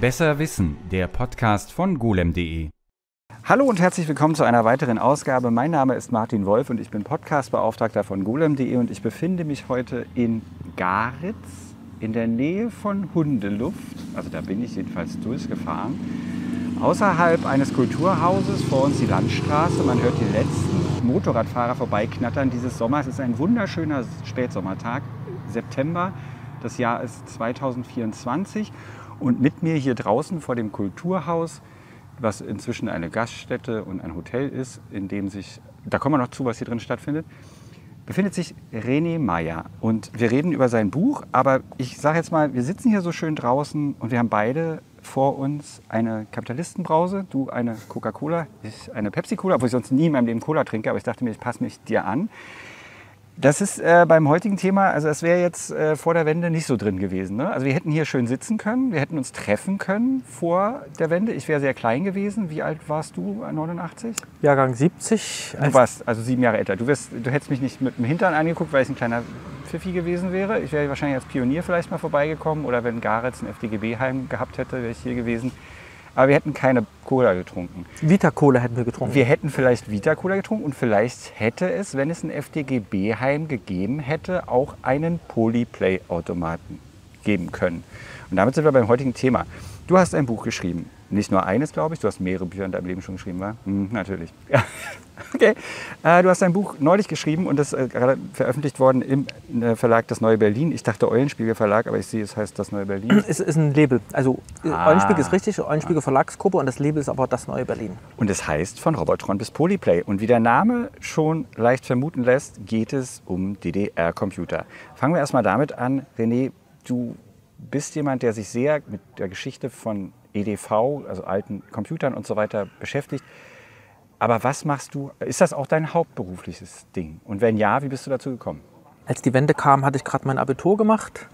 Besser Wissen, der Podcast von golem.de. Hallo und herzlich willkommen zu einer weiteren Ausgabe. Mein Name ist Martin Wolf und ich bin Podcastbeauftragter von golem.de und ich befinde mich heute in Garitz in der Nähe von Hundeluft. Also da bin ich jedenfalls durchgefahren. Außerhalb eines Kulturhauses, vor uns die Landstraße. Man hört die letzten Motorradfahrer vorbeiknattern dieses Sommers. Es ist ein wunderschöner Spätsommertag, September. Das Jahr ist 2024 und mit mir hier draußen vor dem Kulturhaus, was inzwischen eine Gaststätte und ein Hotel ist, in dem sich, da kommen wir noch zu, was hier drin stattfindet, befindet sich René Meyer. Und wir reden über sein Buch, aber ich sage jetzt mal, wir sitzen hier so schön draußen und wir haben beide vor uns eine Kapitalistenbrause, du eine Coca-Cola, ich eine Pepsi-Cola, obwohl ich sonst nie in meinem Leben Cola trinke, aber ich dachte mir, ich passe mich dir an. Das ist äh, beim heutigen Thema, also es wäre jetzt äh, vor der Wende nicht so drin gewesen. Ne? Also wir hätten hier schön sitzen können, wir hätten uns treffen können vor der Wende. Ich wäre sehr klein gewesen. Wie alt warst du, 89? Jahrgang 70. Du warst also sieben Jahre älter. Du, wirst, du hättest mich nicht mit dem Hintern angeguckt, weil ich ein kleiner Pfiffi gewesen wäre. Ich wäre wahrscheinlich als Pionier vielleicht mal vorbeigekommen oder wenn Garetz ein FDGB-Heim gehabt hätte, wäre ich hier gewesen. Aber wir hätten keine Cola getrunken. Vita-Cola hätten wir getrunken. Wir hätten vielleicht Vita-Cola getrunken und vielleicht hätte es, wenn es ein FDGB-Heim gegeben hätte, auch einen Polyplay-Automaten geben können. Und damit sind wir beim heutigen Thema. Du hast ein Buch geschrieben. Nicht nur eines, glaube ich. Du hast mehrere Bücher in deinem Leben schon geschrieben, war? Hm, natürlich. Ja. Okay. Äh, du hast ein Buch neulich geschrieben und das ist äh, gerade veröffentlicht worden im äh, Verlag Das Neue Berlin. Ich dachte Eulenspiegel Verlag, aber ich sehe, es heißt Das Neue Berlin. Es ist ein Label. Also ah. Eulenspiegel ist richtig, Eulenspiegel Verlagsgruppe und das Label ist aber Das Neue Berlin. Und es heißt von Robotron bis Polyplay. Und wie der Name schon leicht vermuten lässt, geht es um DDR-Computer. Fangen wir erstmal damit an. René, du bist jemand, der sich sehr mit der Geschichte von EDV, also alten Computern und so weiter beschäftigt. Aber was machst du? Ist das auch dein hauptberufliches Ding? Und wenn ja, wie bist du dazu gekommen? Als die Wende kam, hatte ich gerade mein Abitur gemacht.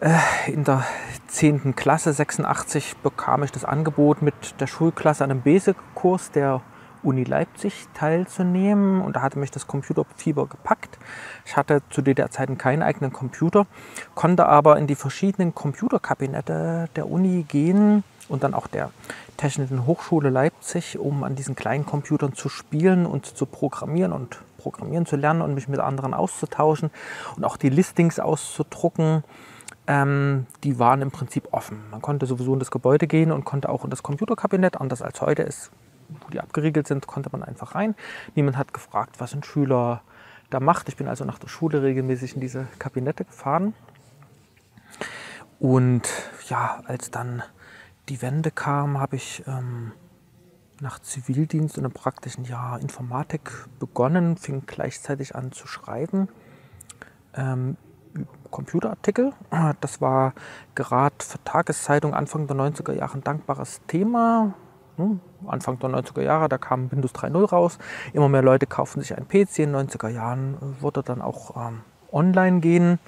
Äh, in der 10. Klasse 86 bekam ich das Angebot, mit der Schulklasse an einem Basic-Kurs der Uni Leipzig teilzunehmen. Und da hatte mich das Computerfieber gepackt. Ich hatte zu der Zeiten keinen eigenen Computer, konnte aber in die verschiedenen Computerkabinette der Uni gehen und dann auch der Technischen Hochschule Leipzig, um an diesen kleinen Computern zu spielen und zu programmieren und programmieren zu lernen und mich mit anderen auszutauschen und auch die Listings auszudrucken. Ähm, die waren im Prinzip offen. Man konnte sowieso in das Gebäude gehen und konnte auch in das Computerkabinett, anders als heute ist, wo die abgeriegelt sind, konnte man einfach rein. Niemand hat gefragt, was ein Schüler da macht. Ich bin also nach der Schule regelmäßig in diese Kabinette gefahren. Und ja, als dann die Wende kam, habe ich ähm, nach Zivildienst und einem praktischen Jahr Informatik begonnen, fing gleichzeitig an zu schreiben. Ähm, Computerartikel. Das war gerade für Tageszeitung Anfang der 90er Jahre ein dankbares Thema. Hm, Anfang der 90er Jahre, da kam Windows 3.0 raus. Immer mehr Leute kaufen sich ein PC. In den 90er Jahren wurde dann auch ähm, online gehen.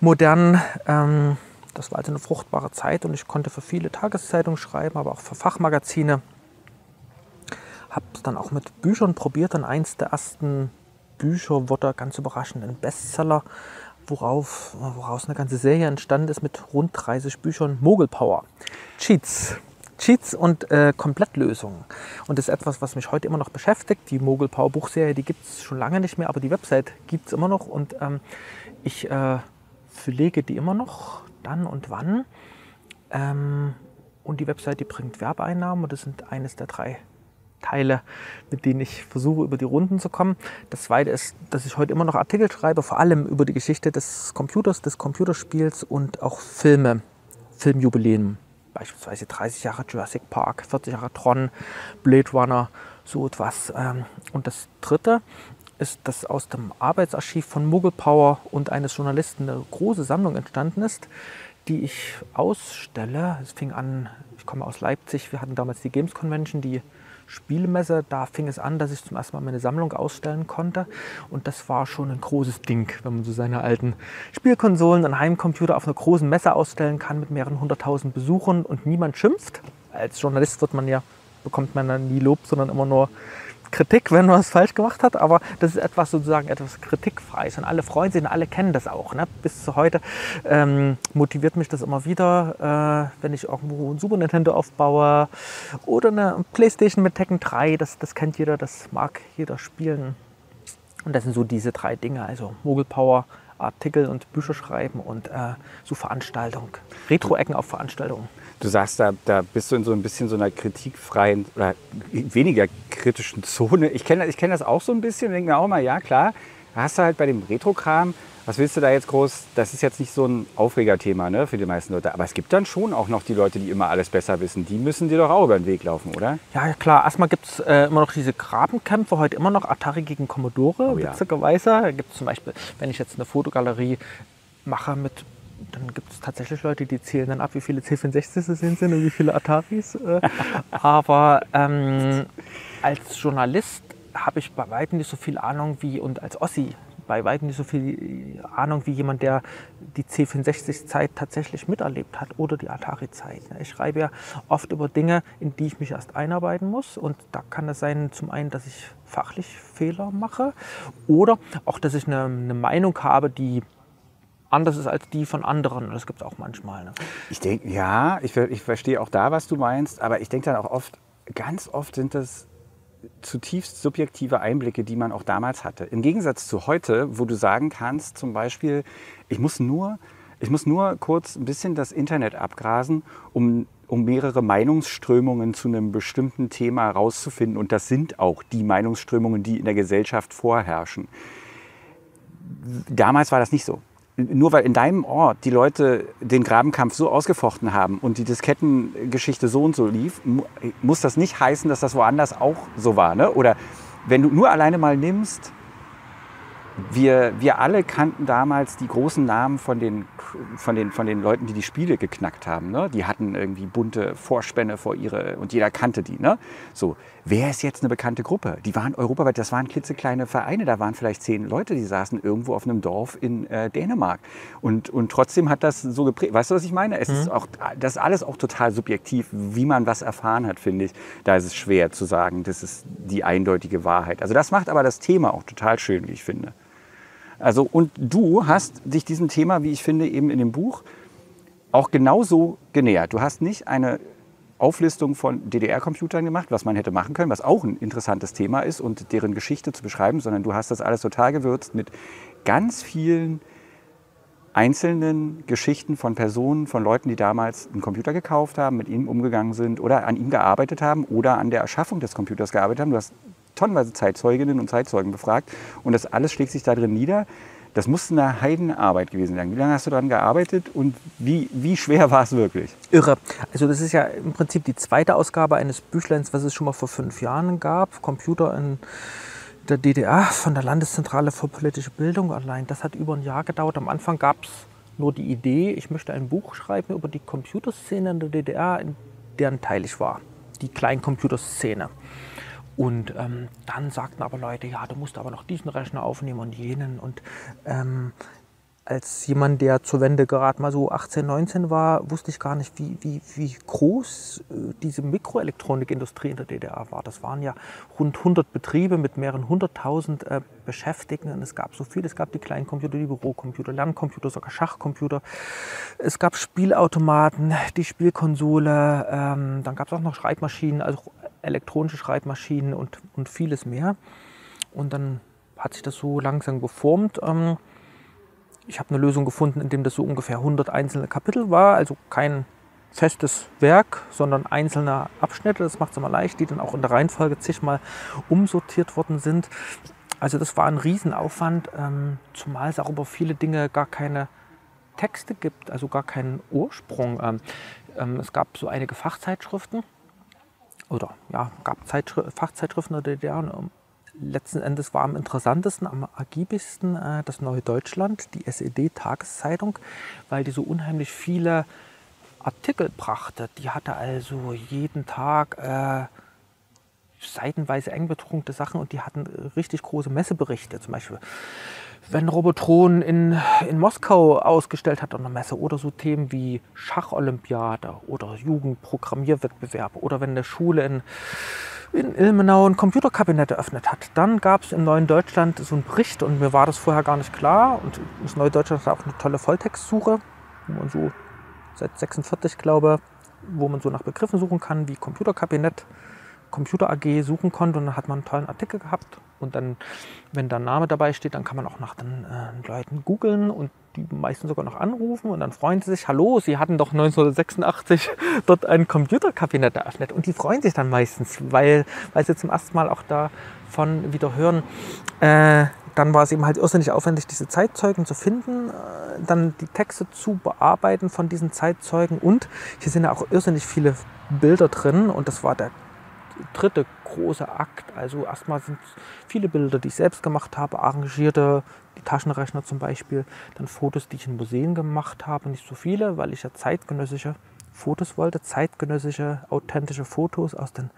Modern. Ähm, das war also eine fruchtbare Zeit und ich konnte für viele Tageszeitungen schreiben, aber auch für Fachmagazine. Habe es dann auch mit Büchern probiert und eins der ersten Bücher wurde ganz überraschend ein Bestseller, worauf, woraus eine ganze Serie entstanden ist mit rund 30 Büchern Mogelpower. Cheats. Cheats und äh, Komplettlösungen. Und das ist etwas, was mich heute immer noch beschäftigt. Die Mogul Power Buchserie, die gibt es schon lange nicht mehr, aber die Website gibt es immer noch und ähm, ich äh, pflege die immer noch, dann und wann. Ähm, und die Website, die bringt Werbeeinnahmen und das sind eines der drei Teile, mit denen ich versuche, über die Runden zu kommen. Das zweite ist, dass ich heute immer noch Artikel schreibe, vor allem über die Geschichte des Computers, des Computerspiels und auch Filme, Filmjubiläen beispielsweise 30 Jahre Jurassic Park, 40 Jahre Tron, Blade Runner, so etwas. Ähm, und das dritte ist, dass aus dem Arbeitsarchiv von Muggel Power und eines Journalisten eine große Sammlung entstanden ist, die ich ausstelle. Es fing an, ich komme aus Leipzig, wir hatten damals die Games Convention, die Spielemesse, da fing es an, dass ich zum ersten Mal meine Sammlung ausstellen konnte. Und das war schon ein großes Ding, wenn man so seine alten Spielkonsolen und Heimcomputer auf einer großen Messe ausstellen kann mit mehreren hunderttausend Besuchern und niemand schimpft. Als Journalist wird man ja, bekommt man dann nie Lob, sondern immer nur Kritik, wenn man es falsch gemacht hat, aber das ist etwas sozusagen etwas kritikfreies und alle freuen sich und alle kennen das auch. Ne? Bis zu heute ähm, motiviert mich das immer wieder, äh, wenn ich irgendwo ein Super Nintendo aufbaue oder eine Playstation mit Tekken 3, das, das kennt jeder, das mag jeder spielen. Und das sind so diese drei Dinge, also Mogelpower, Artikel und Bücher schreiben und äh, so Veranstaltungen, Retro-Ecken auf Veranstaltungen. Du sagst, da, da bist du in so ein bisschen so einer kritikfreien oder weniger kritischen Zone. Ich kenne ich kenn das auch so ein bisschen denke mir auch mal, ja klar, hast du halt bei dem Retro-Kram, was willst du da jetzt groß? Das ist jetzt nicht so ein Aufregerthema ne, für die meisten Leute. Aber es gibt dann schon auch noch die Leute, die immer alles besser wissen. Die müssen dir doch auch über den Weg laufen, oder? Ja, klar. Erstmal gibt es äh, immer noch diese Grabenkämpfe. Heute immer noch Atari gegen Commodore, Oh ja. witzigerweise. Da gibt es zum Beispiel, wenn ich jetzt eine Fotogalerie mache mit dann gibt es tatsächlich Leute, die zählen dann ab, wie viele C64 es sind und wie viele Ataris. Äh. Aber ähm, als Journalist habe ich bei weitem nicht so viel Ahnung wie und als Ossi bei weitem nicht so viel Ahnung wie jemand, der die C64-Zeit tatsächlich miterlebt hat oder die Atari-Zeit. Ich schreibe ja oft über Dinge, in die ich mich erst einarbeiten muss. Und da kann es sein, zum einen, dass ich fachlich Fehler mache oder auch, dass ich eine, eine Meinung habe, die anders ist als die von anderen. Das gibt es auch manchmal. Ne? Ich denke, ja, ich, ich verstehe auch da, was du meinst, aber ich denke dann auch oft, ganz oft sind das zutiefst subjektive Einblicke, die man auch damals hatte. Im Gegensatz zu heute, wo du sagen kannst, zum Beispiel, ich muss nur, ich muss nur kurz ein bisschen das Internet abgrasen, um, um mehrere Meinungsströmungen zu einem bestimmten Thema herauszufinden. Und das sind auch die Meinungsströmungen, die in der Gesellschaft vorherrschen. Damals war das nicht so. Nur weil in deinem Ort die Leute den Grabenkampf so ausgefochten haben und die Diskettengeschichte so und so lief, mu- muss das nicht heißen, dass das woanders auch so war. Ne? Oder wenn du nur alleine mal nimmst, wir, wir alle kannten damals die großen Namen von den, von den, von den Leuten, die die Spiele geknackt haben. Ne? Die hatten irgendwie bunte Vorspänne vor ihre und jeder kannte die. Ne? So, wer ist jetzt eine bekannte Gruppe? Die waren europaweit, das waren klitzekleine Vereine, da waren vielleicht zehn Leute, die saßen irgendwo auf einem Dorf in äh, Dänemark. Und, und trotzdem hat das so geprägt. Weißt du, was ich meine? Es ist auch, das ist alles auch total subjektiv, wie man was erfahren hat, finde ich. Da ist es schwer zu sagen, das ist die eindeutige Wahrheit. Also das macht aber das Thema auch total schön, wie ich finde. Also, und du hast dich diesem Thema, wie ich finde, eben in dem Buch auch genauso genähert. Du hast nicht eine Auflistung von DDR-Computern gemacht, was man hätte machen können, was auch ein interessantes Thema ist und deren Geschichte zu beschreiben, sondern du hast das alles total gewürzt mit ganz vielen einzelnen Geschichten von Personen, von Leuten, die damals einen Computer gekauft haben, mit ihm umgegangen sind oder an ihm gearbeitet haben oder an der Erschaffung des Computers gearbeitet haben. Du hast tonnenweise Zeitzeuginnen und Zeitzeugen befragt und das alles schlägt sich da drin nieder. Das muss eine Heidenarbeit gewesen sein. Wie lange hast du daran gearbeitet und wie, wie schwer war es wirklich? Irre. Also das ist ja im Prinzip die zweite Ausgabe eines Büchleins, was es schon mal vor fünf Jahren gab. Computer in der DDR von der Landeszentrale für politische Bildung. Allein das hat über ein Jahr gedauert. Am Anfang gab es nur die Idee, ich möchte ein Buch schreiben über die Computerszene in der DDR, in deren Teil ich war. Die Kleincomputerszene. Und ähm, dann sagten aber Leute, ja, du musst aber noch diesen Rechner aufnehmen und jenen. Und ähm, als jemand, der zur Wende gerade mal so 18, 19 war, wusste ich gar nicht, wie, wie, wie groß äh, diese Mikroelektronikindustrie in der DDR war. Das waren ja rund 100 Betriebe mit mehreren hunderttausend äh, Beschäftigten. Und es gab so viel. Es gab die kleinen Computer, die Bürocomputer, Lerncomputer, sogar Schachcomputer. Es gab Spielautomaten, die Spielkonsole. Ähm, dann gab es auch noch Schreibmaschinen, also elektronische Schreibmaschinen und, und vieles mehr. Und dann hat sich das so langsam geformt. Ähm, ich habe eine Lösung gefunden, in dem das so ungefähr 100 einzelne Kapitel war, also kein festes Werk, sondern einzelne Abschnitte. Das macht es immer leicht, die dann auch in der Reihenfolge zigmal umsortiert worden sind. Also das war ein Riesenaufwand, ähm, zumal es auch über viele Dinge gar keine Texte gibt, also gar keinen Ursprung. Ähm, es gab so einige Fachzeitschriften oder ja, gab Zeitschri Fachzeitschriften der DDR. Und, ähm, letzten Endes war am interessantesten, am ergiebigsten äh, das Neue Deutschland, die SED-Tageszeitung, weil die so unheimlich viele Artikel brachte. Die hatte also jeden Tag äh, seitenweise eng bedruckte Sachen und die hatten richtig große Messeberichte. Zum Beispiel, wenn Robotron in, in Moskau ausgestellt hat an der Messe oder so Themen wie Schacholympiade oder Jugendprogrammierwettbewerbe oder wenn eine Schule in in Ilmenau ein Computerkabinett eröffnet hat. Dann gab es im Neuen Deutschland so einen Bericht und mir war das vorher gar nicht klar. Und das Neue Deutschland hat auch eine tolle Volltextsuche, wo man so seit 46 glaube, wo man so nach Begriffen suchen kann, wie Computerkabinett, Computer AG suchen konnte und dann hat man einen tollen Artikel gehabt und dann, wenn da ein Name dabei steht, dann kann man auch nach den äh, Leuten googeln und die meisten sogar noch anrufen und dann freuen sie sich, hallo, sie hatten doch 1986 dort ein Computerkabinett eröffnet. Und die freuen sich dann meistens, weil, weil sie zum ersten Mal auch davon wieder hören, äh, dann war es eben halt irrsinnig aufwendig, diese Zeitzeugen zu finden, äh, dann die Texte zu bearbeiten von diesen Zeitzeugen. Und hier sind ja auch irrsinnig viele Bilder drin und das war der dritte große Akt. Also erstmal sind viele Bilder, die ich selbst gemacht habe, arrangierte, die Taschenrechner zum Beispiel, dann Fotos, die ich in Museen gemacht habe, nicht so viele, weil ich ja zeitgenössische Fotos wollte, zeitgenössische, authentische Fotos aus den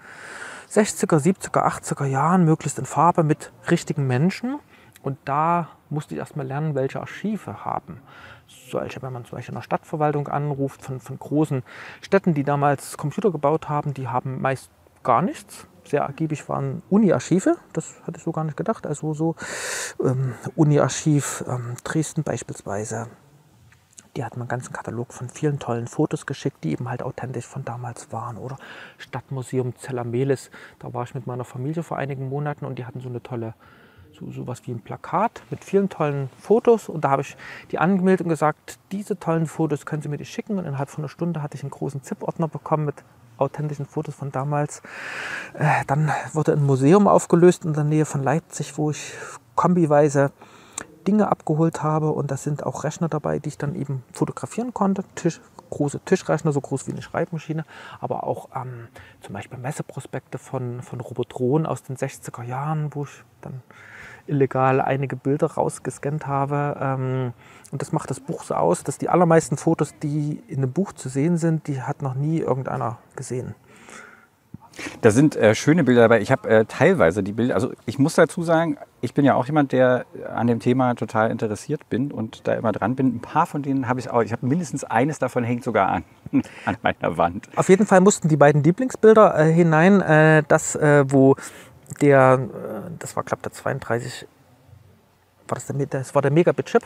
60er, 70er, 80er Jahren, möglichst in Farbe mit richtigen Menschen. Und da musste ich erstmal lernen, welche Archive haben. Solche, wenn man zum Beispiel in der Stadtverwaltung anruft, von, von großen Städten, die damals Computer gebaut haben, die haben meist gar nichts. Sehr ergiebig waren Uni-Archive, das hatte ich so gar nicht gedacht. Also so ähm, Uni-Archiv ähm, Dresden beispielsweise. Die hatten einen ganzen Katalog von vielen tollen Fotos geschickt, die eben halt authentisch von damals waren. Oder Stadtmuseum Zellamelis, da war ich mit meiner Familie vor einigen Monaten und die hatten so eine tolle so, so was wie ein Plakat mit vielen tollen Fotos. Und da habe ich die angemeldet und gesagt, diese tollen Fotos können Sie mir die schicken. Und innerhalb von einer Stunde hatte ich einen großen ZIP-Ordner bekommen mit authentischen Fotos von damals. Äh, dann wurde ein Museum aufgelöst in der Nähe von Leipzig, wo ich kombiweise Dinge abgeholt habe und da sind auch Rechner dabei, die ich dann eben fotografieren konnte. Tisch, große Tischrechner, so groß wie eine Schreibmaschine, aber auch ähm, zum Beispiel Messeprospekte von, von Robotron aus den 60er Jahren, wo ich dann illegal einige Bilder rausgescannt habe. Ähm, und das macht das Buch so aus, dass die allermeisten Fotos, die in dem Buch zu sehen sind, die hat noch nie irgendeiner gesehen. Da sind äh, schöne Bilder dabei. Ich habe äh, teilweise die Bilder, also ich muss dazu sagen, ich bin ja auch jemand, der an dem Thema total interessiert bin und da immer dran bin. Ein paar von denen habe ich auch. Ich habe mindestens eines davon hängt sogar an, an meiner Wand. Auf jeden Fall mussten die beiden Lieblingsbilder äh, hinein. Äh, das, äh, wo der, äh, das war, glaube ich, der 32 war das, der, das war der Megabit-Chip,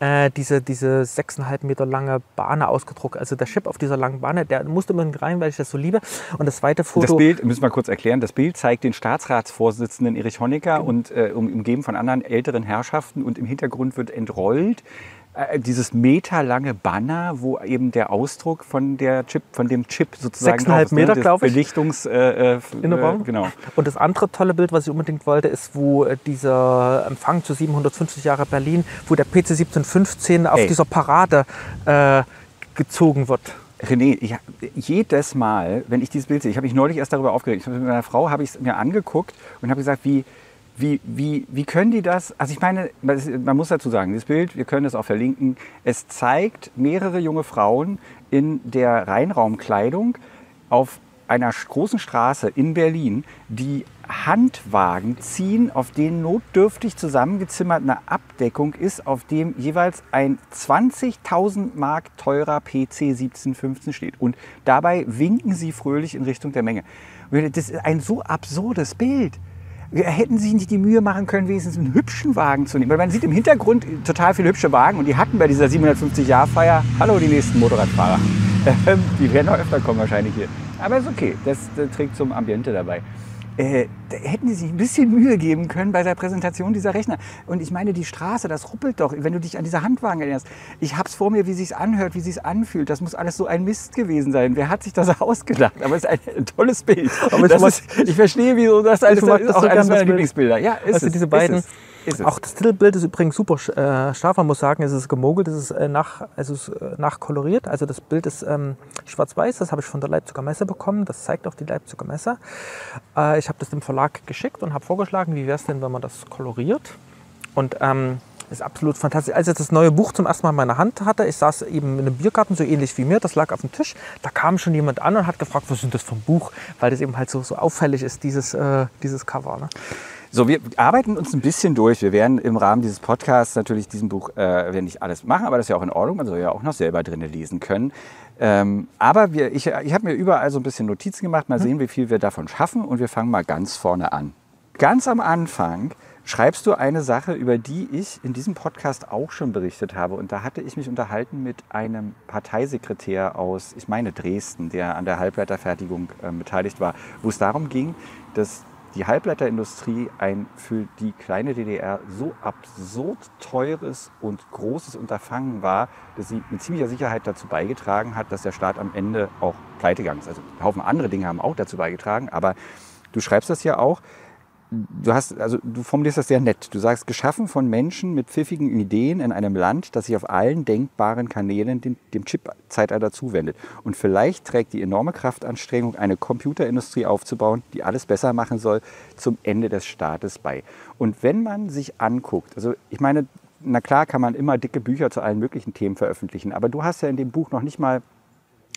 äh, diese, diese 6,5 Meter lange Bahne ausgedruckt. Also der Chip auf dieser langen Bahne, der musste man rein, weil ich das so liebe. Und das zweite Foto. Das Bild, müssen wir kurz erklären, das Bild zeigt den Staatsratsvorsitzenden Erich Honecker und äh, umgeben von anderen älteren Herrschaften und im Hintergrund wird entrollt äh, dieses meterlange Banner, wo eben der Ausdruck von der Chip, von dem Chip sozusagen 6,5 Meter, ne? glaube ich. Belichtungs äh, äh, genau. Und das andere tolle Bild, was ich unbedingt wollte, ist, wo äh, dieser Empfang zu 750 Jahre Berlin, wo der PC 1715 auf Ey. dieser Parade äh, gezogen wird. René, ich, jedes Mal, wenn ich dieses Bild sehe, ich habe mich neulich erst darüber aufgeregt. Mit meiner Frau habe ich es mir angeguckt und habe gesagt, wie wie, wie, wie können die das? Also ich meine, man muss dazu sagen, das Bild, wir können es auch verlinken, es zeigt mehrere junge Frauen in der Reinraumkleidung auf einer großen Straße in Berlin, die Handwagen ziehen, auf denen notdürftig zusammengezimmert eine Abdeckung ist, auf dem jeweils ein 20.000 Mark teurer PC 1715 steht. Und dabei winken sie fröhlich in Richtung der Menge. Das ist ein so absurdes Bild hätten sie nicht die Mühe machen können, wenigstens einen hübschen Wagen zu nehmen. Weil man sieht im Hintergrund total viele hübsche Wagen und die hatten bei dieser 750-Jahr-Feier, hallo die nächsten Motorradfahrer. Ähm, die werden noch öfter kommen wahrscheinlich hier. Aber ist okay, das, das trägt zum Ambiente dabei äh, hätten die sich ein bisschen Mühe geben können bei der Präsentation dieser Rechner. Und ich meine, die Straße, das ruppelt doch, wenn du dich an diese Handwagen erinnerst. Ich habe es vor mir, wie sich anhört, wie sich anfühlt. Das muss alles so ein Mist gewesen sein. Wer hat sich das ausgedacht? Aber es ist ein, tolles Bild. Aber ich, ist, ich verstehe, wieso das, alles, das ist auch eines meiner Lieblingsbilder. Ja, ist also es, diese beiden. Ist auch das Titelbild ist übrigens super äh, scharf. Man muss sagen, es ist gemogelt, es ist, äh, nach, also ist äh, nachkoloriert. Also das Bild ist ähm, schwarz-weiß, das habe ich von der Leipziger Messe bekommen. Das zeigt auch die Leipziger Messe. Äh, ich habe das dem Verlag geschickt und habe vorgeschlagen, wie wäre es denn, wenn man das koloriert. Und ähm, ist absolut fantastisch. Als ich das neue Buch zum ersten Mal in meiner Hand hatte, ich saß eben in einem Biergarten, so ähnlich wie mir, das lag auf dem Tisch. Da kam schon jemand an und hat gefragt, was ist das für ein Buch? Weil das eben halt so, so auffällig ist, dieses, äh, dieses Cover. Ne? So, wir arbeiten uns ein bisschen durch. Wir werden im Rahmen dieses Podcasts natürlich diesem Buch äh, werden nicht alles machen, aber das ist ja auch in Ordnung. Man soll ja auch noch selber drinnen lesen können. Ähm, aber wir, ich, ich habe mir überall so ein bisschen Notizen gemacht. Mal sehen, wie viel wir davon schaffen. Und wir fangen mal ganz vorne an. Ganz am Anfang schreibst du eine Sache, über die ich in diesem Podcast auch schon berichtet habe. Und da hatte ich mich unterhalten mit einem Parteisekretär aus, ich meine Dresden, der an der Halbleiterfertigung äh, beteiligt war, wo es darum ging, dass die Halbleiterindustrie ein für die kleine DDR so absurd teures und großes Unterfangen war, dass sie mit ziemlicher Sicherheit dazu beigetragen hat, dass der Staat am Ende auch pleite gegangen ist. Also ein Haufen andere Dinge haben auch dazu beigetragen, aber du schreibst das ja auch, du hast, also du formulierst das sehr nett. Du sagst, geschaffen von Menschen mit pfiffigen Ideen in einem Land, das sich auf allen denkbaren Kanälen dem, dem Chip-Zeitalter zuwendet. Und vielleicht trägt die enorme Kraftanstrengung, eine Computerindustrie aufzubauen, die alles besser machen soll, zum Ende des Staates bei. Und wenn man sich anguckt, also ich meine, na klar kann man immer dicke Bücher zu allen möglichen Themen veröffentlichen, aber du hast ja in dem Buch noch nicht mal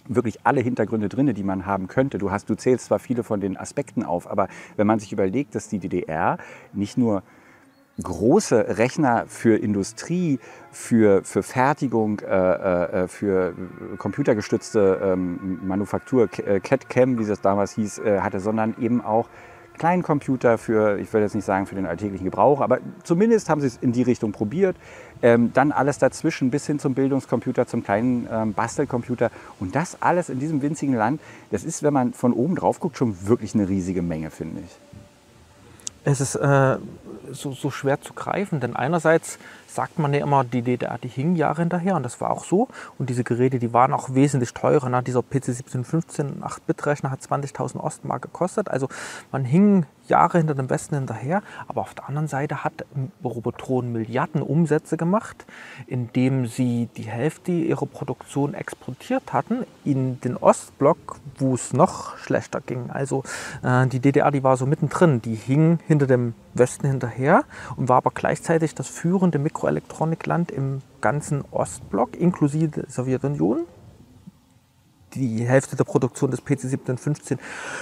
wirklich alle Hintergründe drin, die man haben könnte. Du, hast, du zählst zwar viele von den Aspekten auf, aber wenn man sich überlegt, dass die DDR nicht nur große Rechner für Industrie, für, für Fertigung, äh, äh, für computergestützte ähm, Manufaktur, CAD-CAM, wie das damals hieß, äh, hatte, sondern eben auch Kleincomputer für, ich will jetzt nicht sagen für den alltäglichen Gebrauch, aber zumindest haben sie es in die Richtung probiert. Ähm, dann alles dazwischen bis hin zum Bildungscomputer, zum kleinen ähm, Bastelcomputer. Und das alles in diesem winzigen Land, das ist, wenn man von oben drauf guckt, schon wirklich eine riesige Menge, finde ich. Es ist äh, so, so, schwer zu greifen, denn einerseits sagt man ja immer, die DDR, die hing Jahre hinterher und das war auch so. Und diese Geräte, die waren auch wesentlich teurer. Ne? Dieser PC 1715 8-Bit-Rechner hat 20.000 Ostmark gekostet. Also man hing Jahre hinter dem Westen hinterher. Aber auf der anderen Seite hat Robotron Milliarden Umsätze gemacht, indem sie die Hälfte ihrer Produktion exportiert hatten in den Ostblock, wo es noch schlechter ging. Also äh, die DDR, die war so mittendrin. Die hing hinter dem Westen hinterher und war aber gleichzeitig das führende Mikroelektronikland im ganzen Ostblock, inklusive der Sowjetunion die Hälfte der Produktion des PC 1715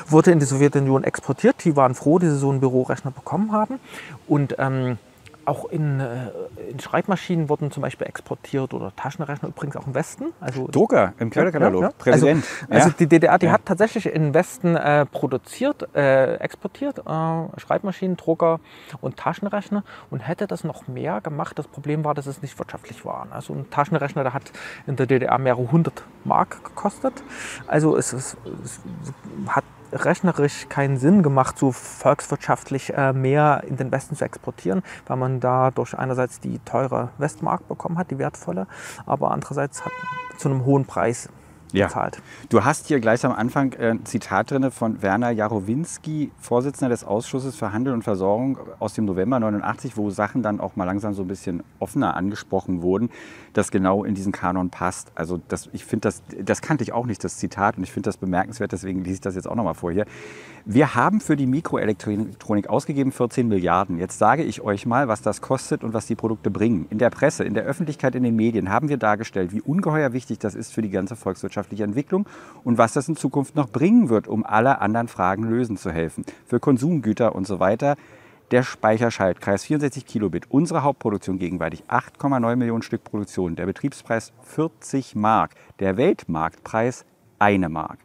wurde in die Sowjetunion exportiert. Die waren froh, dass sie so einen Bürorechner bekommen haben. Und ähm, auch in, äh, in, Schreibmaschinen wurden zum Beispiel exportiert oder Taschenrechner übrigens auch im Westen. Also, Drucker im Kleiderkatalog, ja, ja. Präsident. Also, also, die DDR, die hat tatsächlich im Westen äh, produziert, äh, exportiert, äh, Schreibmaschinen, Drucker und Taschenrechner und hätte das noch mehr gemacht. Das Problem war, dass es nicht wirtschaftlich war. Also ein Taschenrechner, der hat in der DDR mehrere hundert Mark gekostet. Also es, es, es hat rechnerisch keinen Sinn gemacht, so volkswirtschaftlich äh, mehr in den Westen zu exportieren, weil man dadurch einerseits die teure Westmark bekommen hat, die wertvolle, aber andererseits hat zu einem hohen Preis ja. bezahlt. Du hast hier gleich am Anfang äh, ein Zitat drin von Werner Jarowinski, Vorsitzender des Ausschusses für Handel und Versorgung aus dem November 89, wo Sachen dann auch mal langsam so ein bisschen offener angesprochen wurden, das genau in diesen Kanon passt. Also das, ich finde das, das kannte ich auch nicht, das Zitat, und ich finde das bemerkenswert, deswegen lese ich das jetzt auch nochmal vor hier. Wir haben für die Mikroelektronik ausgegeben 14 Milliarden. Jetzt sage ich euch mal, was das kostet und was die Produkte bringen. In der Presse, in der Öffentlichkeit, in den Medien haben wir dargestellt, wie ungeheuer wichtig das ist für die ganze volkswirtschaftliche Entwicklung und was das in Zukunft noch bringen wird, um alle anderen Fragen lösen zu helfen. Für Konsumgüter und so weiter. Der Speicherschaltkreis 64 Kilobit, unsere Hauptproduktion gegenwärtig 8,9 Millionen Stück Produktion, der Betriebspreis 40 Mark, der Weltmarktpreis 1 Mark.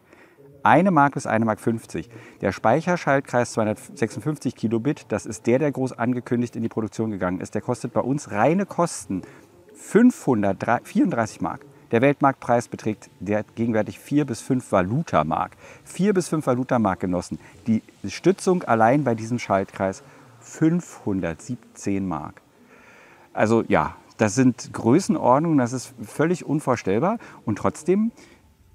Eine Mark bis eine Mark 50. Der Speicherschaltkreis 256 Kilobit, das ist der, der groß angekündigt in die Produktion gegangen ist, der kostet bei uns reine Kosten 534 Mark. Der Weltmarktpreis beträgt gegenwärtig 4 bis 5 Valuta-Mark. 4 bis 5 Valuta-Mark genossen. Die Stützung allein bei diesem Schaltkreis 517 Mark. Also ja, das sind Größenordnungen, das ist völlig unvorstellbar. Und trotzdem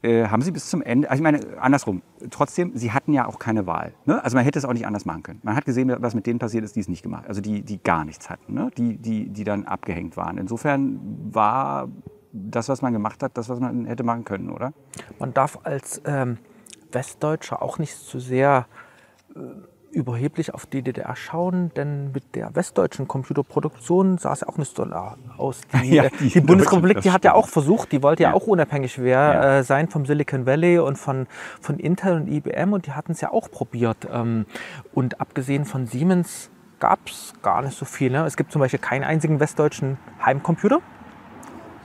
äh, haben sie bis zum Ende, also ich meine, andersrum, trotzdem, sie hatten ja auch keine Wahl. Ne? Also man hätte es auch nicht anders machen können. Man hat gesehen, was mit denen passiert ist, die es nicht gemacht also die, die gar nichts hatten, ne? die, die, die dann abgehängt waren. Insofern war das, was man gemacht hat, das, was man hätte machen können, oder? Man darf als ähm, Westdeutscher auch nicht zu sehr äh, überheblich auf die DDR schauen, denn mit der westdeutschen Computerproduktion sah es ja auch nicht so aus. Die, ja, die, die Bundesrepublik, die hat ja auch versucht, die wollte ja, ja auch unabhängig ja. äh, sein vom Silicon Valley und von, von Intel und IBM und die hatten es ja auch probiert. Ähm, und abgesehen von Siemens gab es gar nicht so viel. Ne? Es gibt zum Beispiel keinen einzigen westdeutschen Heimcomputer.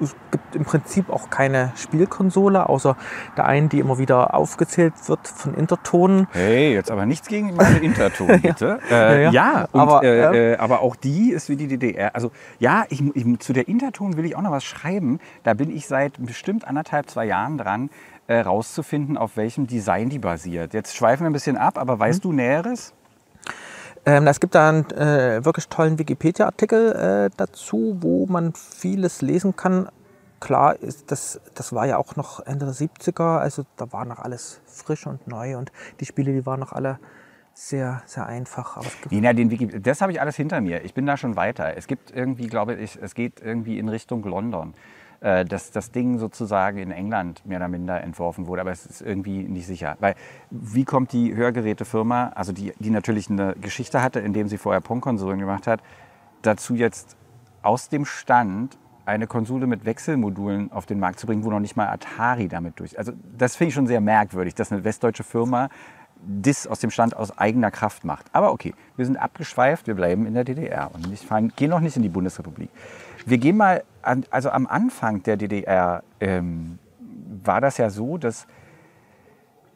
Es gibt im Prinzip auch keine Spielkonsole, außer der einen, die immer wieder aufgezählt wird von Interton. Hey, jetzt aber nichts gegen meine Interton, bitte. ja, äh, ja, ja und, aber, äh, äh, aber auch die ist wie die DDR. Also ja, ich, ich, zu der Interton will ich auch noch was schreiben. Da bin ich seit bestimmt anderthalb, zwei Jahren dran, äh, rauszufinden, auf welchem Design die basiert. Jetzt schweifen wir ein bisschen ab, aber weißt mhm. du Näheres? Ähm, es gibt da einen äh, wirklich tollen Wikipedia-Artikel äh, dazu, wo man vieles lesen kann. Klar, ist das, das war ja auch noch Ende der 70er, also da war noch alles frisch und neu und die Spiele, die waren noch alle sehr, sehr einfach. Ja, den Wiki, das habe ich alles hinter mir. Ich bin da schon weiter. Es gibt irgendwie, glaube ich, es geht irgendwie in Richtung London. Äh, dass das Ding sozusagen in England mehr oder minder entworfen wurde, aber es ist irgendwie nicht sicher. Weil wie kommt die Hörgerätefirma, also die, die natürlich eine Geschichte hatte, indem sie vorher Pong-Konsolen gemacht hat, dazu jetzt aus dem Stand eine Konsole mit Wechselmodulen auf den Markt zu bringen, wo noch nicht mal Atari damit durch. Also das finde ich schon sehr merkwürdig, dass eine westdeutsche Firma das aus dem Stand aus eigener Kraft macht. Aber okay, wir sind abgeschweift, wir bleiben in der DDR und nicht, fahren, gehen noch nicht in die Bundesrepublik. Wir gehen mal, an, also am Anfang der DDR ähm, war das ja so, dass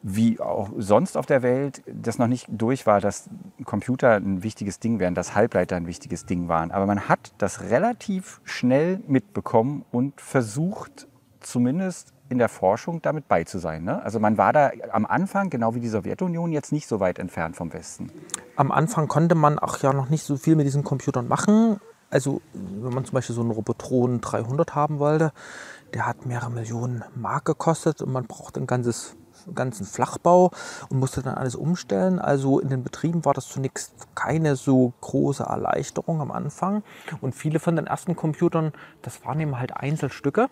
wie auch sonst auf der Welt das noch nicht durch war, dass Computer ein wichtiges Ding wären, dass Halbleiter ein wichtiges Ding waren. Aber man hat das relativ schnell mitbekommen und versucht, zumindest in der Forschung damit bei zu sein. Ne? Also man war da am Anfang, genau wie die Sowjetunion, jetzt nicht so weit entfernt vom Westen. Am Anfang konnte man auch ja noch nicht so viel mit diesen Computern machen. Also wenn man zum Beispiel so einen Robotron 300 haben wollte, der hat mehrere Millionen Mark gekostet und man braucht ein ganzes ganzen Flachbau und musste dann alles umstellen. Also in den Betrieben war das zunächst keine so große Erleichterung am Anfang. Und viele von den ersten Computern, das waren eben halt Einzelstücke,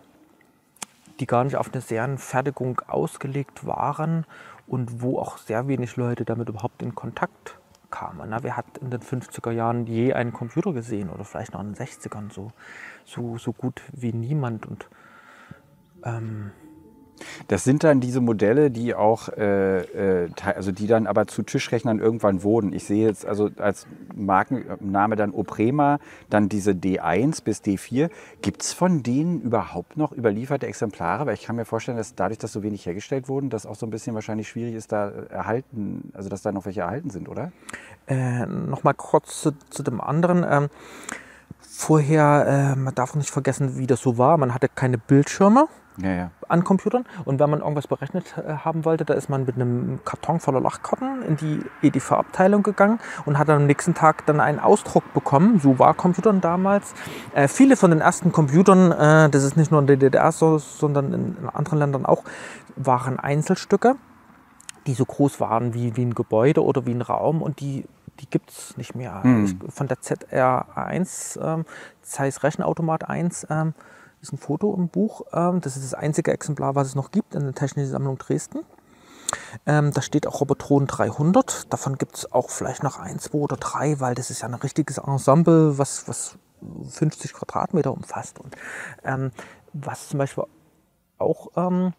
die gar nicht auf eine Serienfertigung ausgelegt waren und wo auch sehr wenig Leute damit überhaupt in Kontakt kam. Na, wer hat in den 50er Jahren je einen Computer gesehen oder vielleicht noch in den 60ern so, so, so gut wie niemand. Und ähm, das sind dann diese Modelle, die auch, äh, äh, also die dann aber zu Tischrechnern irgendwann wurden. Ich sehe jetzt also als Markenname dann Oprema, dann diese D1 bis D4. Gibt es von denen überhaupt noch überlieferte Exemplare? Weil ich kann mir vorstellen, dass dadurch, dass so wenig hergestellt wurden, das auch so ein bisschen wahrscheinlich schwierig ist, da erhalten, also dass da noch welche erhalten sind, oder? Äh, Nochmal kurz zu, zu dem anderen. Ähm vorher, äh, man darf nicht vergessen, wie das so war. Man hatte keine Bildschirme ja, ja. an Computern. Und wenn man irgendwas berechnet äh, haben wollte, da ist man mit einem Karton voller Lachkarten in die EDV-Abteilung gegangen und hat dann am nächsten Tag dann einen Ausdruck bekommen. So war Computern damals. Äh, viele von den ersten Computern, äh, das ist nicht nur in der DDR so, sondern in, in anderen Ländern auch, waren Einzelstücke, die so groß waren wie, wie ein Gebäude oder wie ein Raum und die die gibt es nicht mehr. Ich, von der ZR1, ähm, Zeiss Rechenautomat 1, ähm, ist ein Foto im Buch. Ähm, das ist das einzige Exemplar, was es noch gibt in der Technischen Sammlung Dresden. Ähm, da steht auch Robotron 300. Davon gibt es auch vielleicht noch ein, zwei oder drei, weil das ist ja ein richtiges Ensemble, was, was 50 Quadratmeter umfasst. Und ähm, was zum Beispiel auch ähm,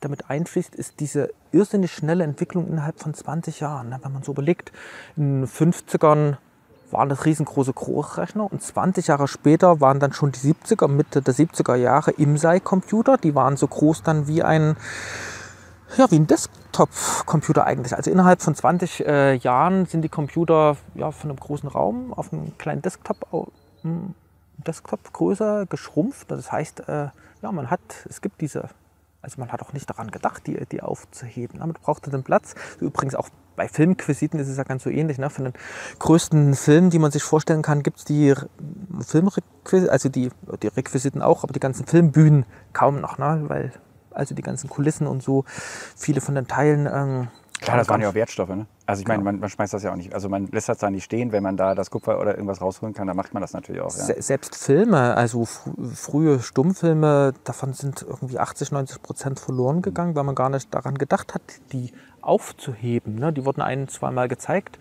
damit einfließt, ist diese irrsinnig schnelle Entwicklung innerhalb von 20 Jahren. Wenn man so überlegt, in den 50ern waren das riesengroße Großrechner und 20 Jahre später waren dann schon die 70er, Mitte der 70er Jahre IMSI-Computer. Die waren so groß dann wie ein, ja, wie ein Desktop-Computer eigentlich. Also innerhalb von 20 äh, Jahren sind die Computer ja, von einem großen Raum auf einen kleinen Desktop, hm, Desktop größer geschrumpft. Das heißt, äh, ja, man hat, es gibt diese also man hat auch nicht daran gedacht, die, die aufzuheben. Damit brauchte den Platz. Übrigens auch bei Filmquisiten ist es ja ganz so ähnlich. Ne? Von den größten Filmen, die man sich vorstellen kann, gibt es die Filmrequisiten, also die, die Requisiten auch, aber die ganzen Filmbühnen kaum noch, ne? weil also die ganzen Kulissen und so, viele von den Teilen ähm, Klar, das waren ja auch Wertstoffe. Ne? Also ich meine, man, man, schmeißt das ja auch nicht. Also man lässt das da nicht stehen, wenn man da das Kupfer oder irgendwas rausholen kann, dann macht man das natürlich auch. Ja. Selbst Filme, also frühe Stummfilme, davon sind irgendwie 80, 90 Prozent verloren gegangen, weil man gar nicht daran gedacht hat, die aufzuheben. Ne? Die wurden ein, zweimal gezeigt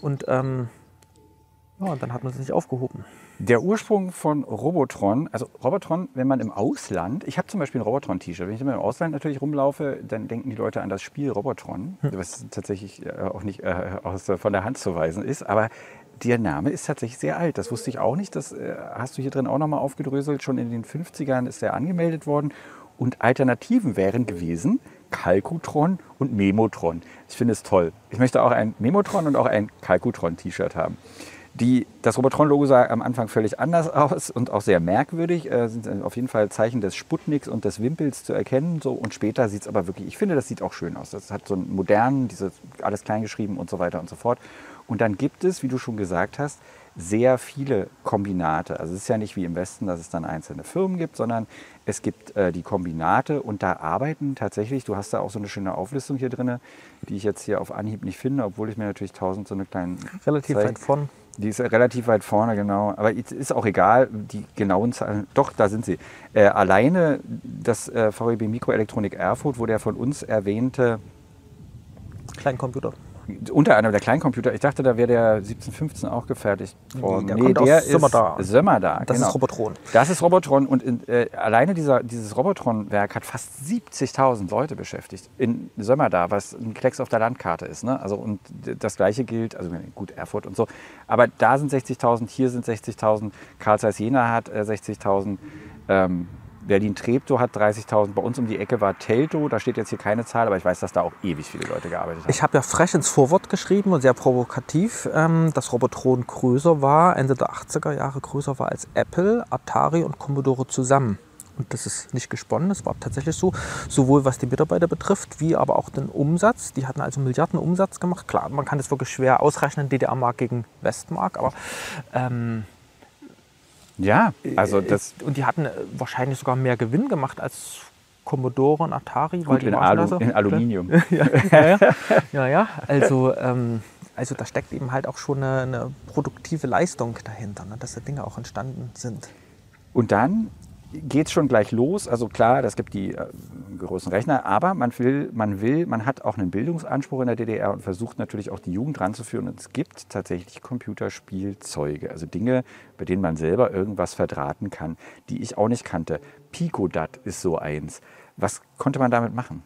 und ähm, ja, dann hat man sie nicht aufgehoben. Der Ursprung von Robotron, also Robotron, wenn man im Ausland, ich habe zum Beispiel ein Robotron-T-Shirt, wenn ich immer im Ausland natürlich rumlaufe, dann denken die Leute an das Spiel Robotron, hm. was tatsächlich äh, auch nicht äh, aus, von der Hand zu weisen ist, aber der Name ist tatsächlich sehr alt. Das wusste ich auch nicht. Das äh, hast du hier drin auch nochmal aufgedröselt. Schon in den 50ern ist er angemeldet worden. Und Alternativen wären gewesen Kalkutron und Memotron. Ich finde es toll. Ich möchte auch ein Memotron und auch ein Kalkutron-T-Shirt haben. Die, das Robotron-Logo sah am Anfang völlig anders aus und auch sehr merkwürdig. Äh, sind äh, auf jeden Fall Zeichen des Sputniks und des Wimpels zu erkennen. So. Und später sieht es aber wirklich, ich finde, das sieht auch schön aus. Das hat so einen modernen, dieses, alles kleingeschrieben und so weiter und so fort. Und dann gibt es, wie du schon gesagt hast, sehr viele Kombinate. Also es ist ja nicht wie im Westen, dass es dann einzelne Firmen gibt, sondern es gibt äh, die Kombinate und da arbeiten tatsächlich, du hast da auch so eine schöne Auflistung hier drin, die ich jetzt hier auf Anhieb nicht finde, obwohl ich mir natürlich tausend so eine kleinen... Relativ Zeig- weit vorn. Die ist relativ weit vorne, genau. Aber ist auch egal, die genauen Zahlen. Doch, da sind sie. Äh, alleine das äh, VEB Mikroelektronik Erfurt, wo der von uns erwähnte Kleincomputer. Unter anderem der Kleincomputer, ich dachte, da wäre der 1715 auch gefertigt worden. der kommt aus der ist Sömmerda. Sömmerda, Das genau. ist Robotron. Das ist Robotron und in, äh, alleine dieser, dieses Robotron-Werk hat fast 70.000 Leute beschäftigt in Sömmerda, was ein Klecks auf der Landkarte ist. Ne? Also, und das Gleiche gilt, also gut, Erfurt und so, aber da sind 60.000, hier sind 60.000, Karl Zeiss Jena hat äh, 60.000, ähm, Berlin-Treptow hat 30.000, bei uns um die Ecke war Teltow, da steht jetzt hier keine Zahl, aber ich weiß, dass da auch ewig viele Leute gearbeitet haben. Ich habe ja frech ins Vorwort geschrieben und sehr provokativ, ähm, dass Robotron größer war, Ende der 80er Jahre größer war als Apple, Atari und Commodore zusammen. Und das ist nicht gesponnen, das war tatsächlich so, sowohl was die Mitarbeiter betrifft, wie aber auch den Umsatz. Die hatten also Milliarden Umsatz gemacht. Klar, man kann das wirklich schwer ausrechnen, DDR-Mark gegen Westmark, aber ähm, ja, also das und die hatten äh, wahrscheinlich sogar mehr Gewinn gemacht als Commodore und Atari. gut die in, Alu, also- in Aluminium. ja, ja, ja, ja. Also, ähm, also da steckt eben halt auch schon eine, eine produktive Leistung dahinter, ne, dass da Dinge auch entstanden sind. Und dann geht es schon gleich los. Also klar, das gibt die äh, großen Rechner, aber man will, man will, man hat auch einen Bildungsanspruch in der DDR und versucht natürlich auch die Jugend ranzuführen. Und es gibt tatsächlich Computerspielzeuge, also Dinge, bei denen man selber irgendwas verdrahten kann, die ich auch nicht kannte. Picodat ist so eins. Was konnte man damit machen?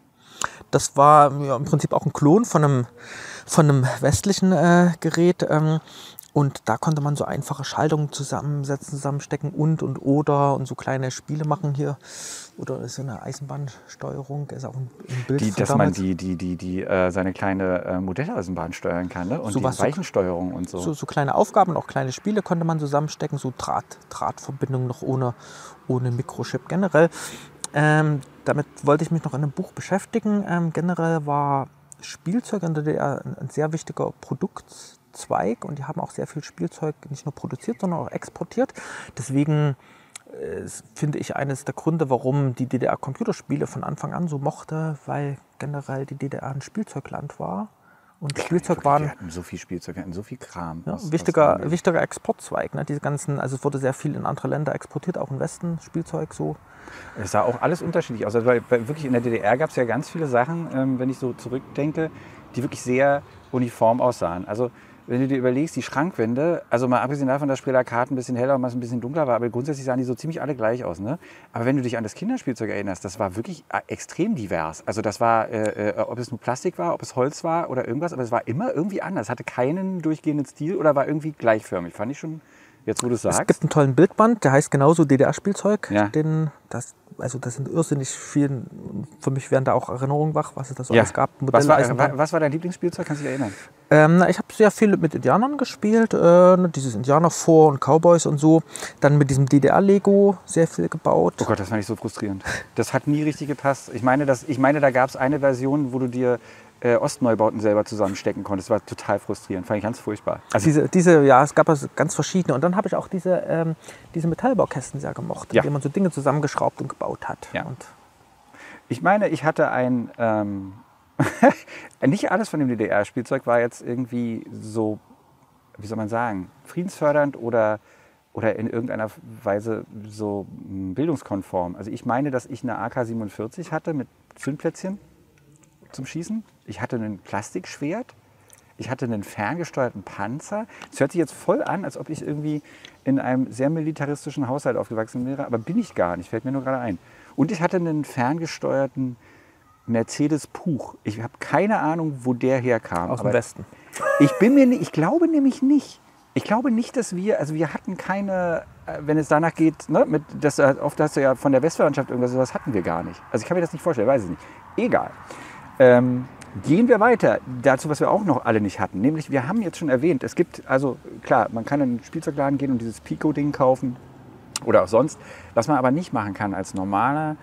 Das war ja, im Prinzip auch ein Klon von einem, von einem westlichen äh, Gerät. Ähm, und da konnte man so einfache Schaltungen zusammensetzen, zusammenstecken und und oder und so kleine Spiele machen hier. Oder so eine Eisenbahnsteuerung, ist auch ein, ein Bild Die, dass man damals. die, die, die, die äh, seine kleine äh, Modelleisenbahn steuern kann ne? und So die was so- Weichensteuerung und so. So, so kleine Aufgaben auch kleine Spiele konnte man zusammenstecken, so Draht, Drahtverbindungen noch ohne, ohne Mikrochip generell. Ähm, damit wollte ich mich noch in einem Buch beschäftigen. Ähm, generell war Spielzeug in der DDR ein, sehr wichtiger Produktzweig und die haben auch sehr viel Spielzeug nicht nur produziert, sondern auch exportiert. Deswegen äh, finde ich eines der Gründe, warum die DDR Computerspiele von Anfang an so mochte, weil generell die DDR ein Spielzeugland war. Und Spielzeug Wir waren hatten so viel Spielzeug, wir hatten so viel Kram. ja, was- was wichtiger, angeht. wichtiger Exportzweig. Ne? Diese ganzen, also es wurde sehr viel in andere Länder exportiert, auch im Westen Spielzeug so. Es sah auch alles unterschiedlich aus. Also, weil, weil wirklich in der DDR gab es ja ganz viele Sachen, ähm, wenn ich so zurückdenke, die wirklich sehr uniform aussahen. Also wenn du dir überlegst, die Schrankwände, also mal abgesehen davon, dass Karten ein bisschen heller und was ein bisschen dunkler war, aber grundsätzlich sahen die so ziemlich alle gleich aus. Ne? Aber wenn du dich an das Kinderspielzeug erinnerst, das war wirklich äh, extrem divers. Also das war, äh, äh, ob es nur Plastik war, ob es Holz war oder irgendwas, aber es war immer irgendwie anders. Hatte keinen durchgehenden Stil oder war irgendwie gleichförmig. Fand ich schon, jetzt wo du es Es sagst. gibt einen tollen Bildband, der heißt genauso DDR-Spielzeug. Ja. Den, das, also das sind irrsinnig viel, für mich werden da auch Erinnerungen wach, was es da so Ja. alles gab. Was war, was war dein Lieblingsspielzeug? Kannst du dich erinnern? Ähm, ich habe sehr viel mit Indianern gespielt, äh, ne, dieses Indianer-Vor und Cowboys und so. Dann mit diesem DDR-Lego sehr viel gebaut. Oh Gott, das fand ich so frustrierend. Das hat nie richtig gepasst. Ich meine, das, ich meine da gab es eine Version, wo du dir äh, Ostneubauten selber zusammenstecken konntest. Das war total frustrierend. Fand ich ganz furchtbar. Also, Diese, diese, ja, es gab also ganz verschiedene. Und dann habe ich auch diese, ähm, diese Metallbaukästen sehr gemocht, Ja. in denen man so Dinge zusammengeschraubt und gebaut hat. Ja. Und ich meine, ich hatte ein. Ähm, nicht alles von dem DDR-Spielzeug war jetzt irgendwie so, wie soll man sagen, friedensfördernd oder, oder in irgendeiner Weise so mm, bildungskonform. Also ich meine, dass ich eine AK-47 hatte mit Zündplätzchen zum Schießen. Ich hatte ein Plastikschwert. Ich hatte einen ferngesteuerten Panzer. Es hört sich jetzt voll an, als ob ich irgendwie in einem sehr militaristischen Haushalt aufgewachsen wäre, aber bin ich gar nicht, fällt mir nur gerade ein. Und ich hatte einen ferngesteuerten Mercedes Puch. Ich habe keine Ahnung, wo der herkam. aus dem Westen. ich bin mir ich glaube nämlich nicht. Ich glaube nicht, dass wir, also wir hatten keine, äh, wenn es danach geht, ne, mit, das, äh, oft hast du ja von der Westverwandtschaft irgendwas, sowas hatten wir gar nicht. Also ich kann mir das nicht vorstellen, weiß ich nicht. Egal. Ähm, gehen wir weiter dazu, was wir auch noch alle nicht hatten. Nämlich, wir haben jetzt schon erwähnt, es gibt, also klar, man kann in einen Spielzeugladen gehen und dieses Pico-Ding kaufen oder auch sonst. Was man aber nicht machen kann als normaler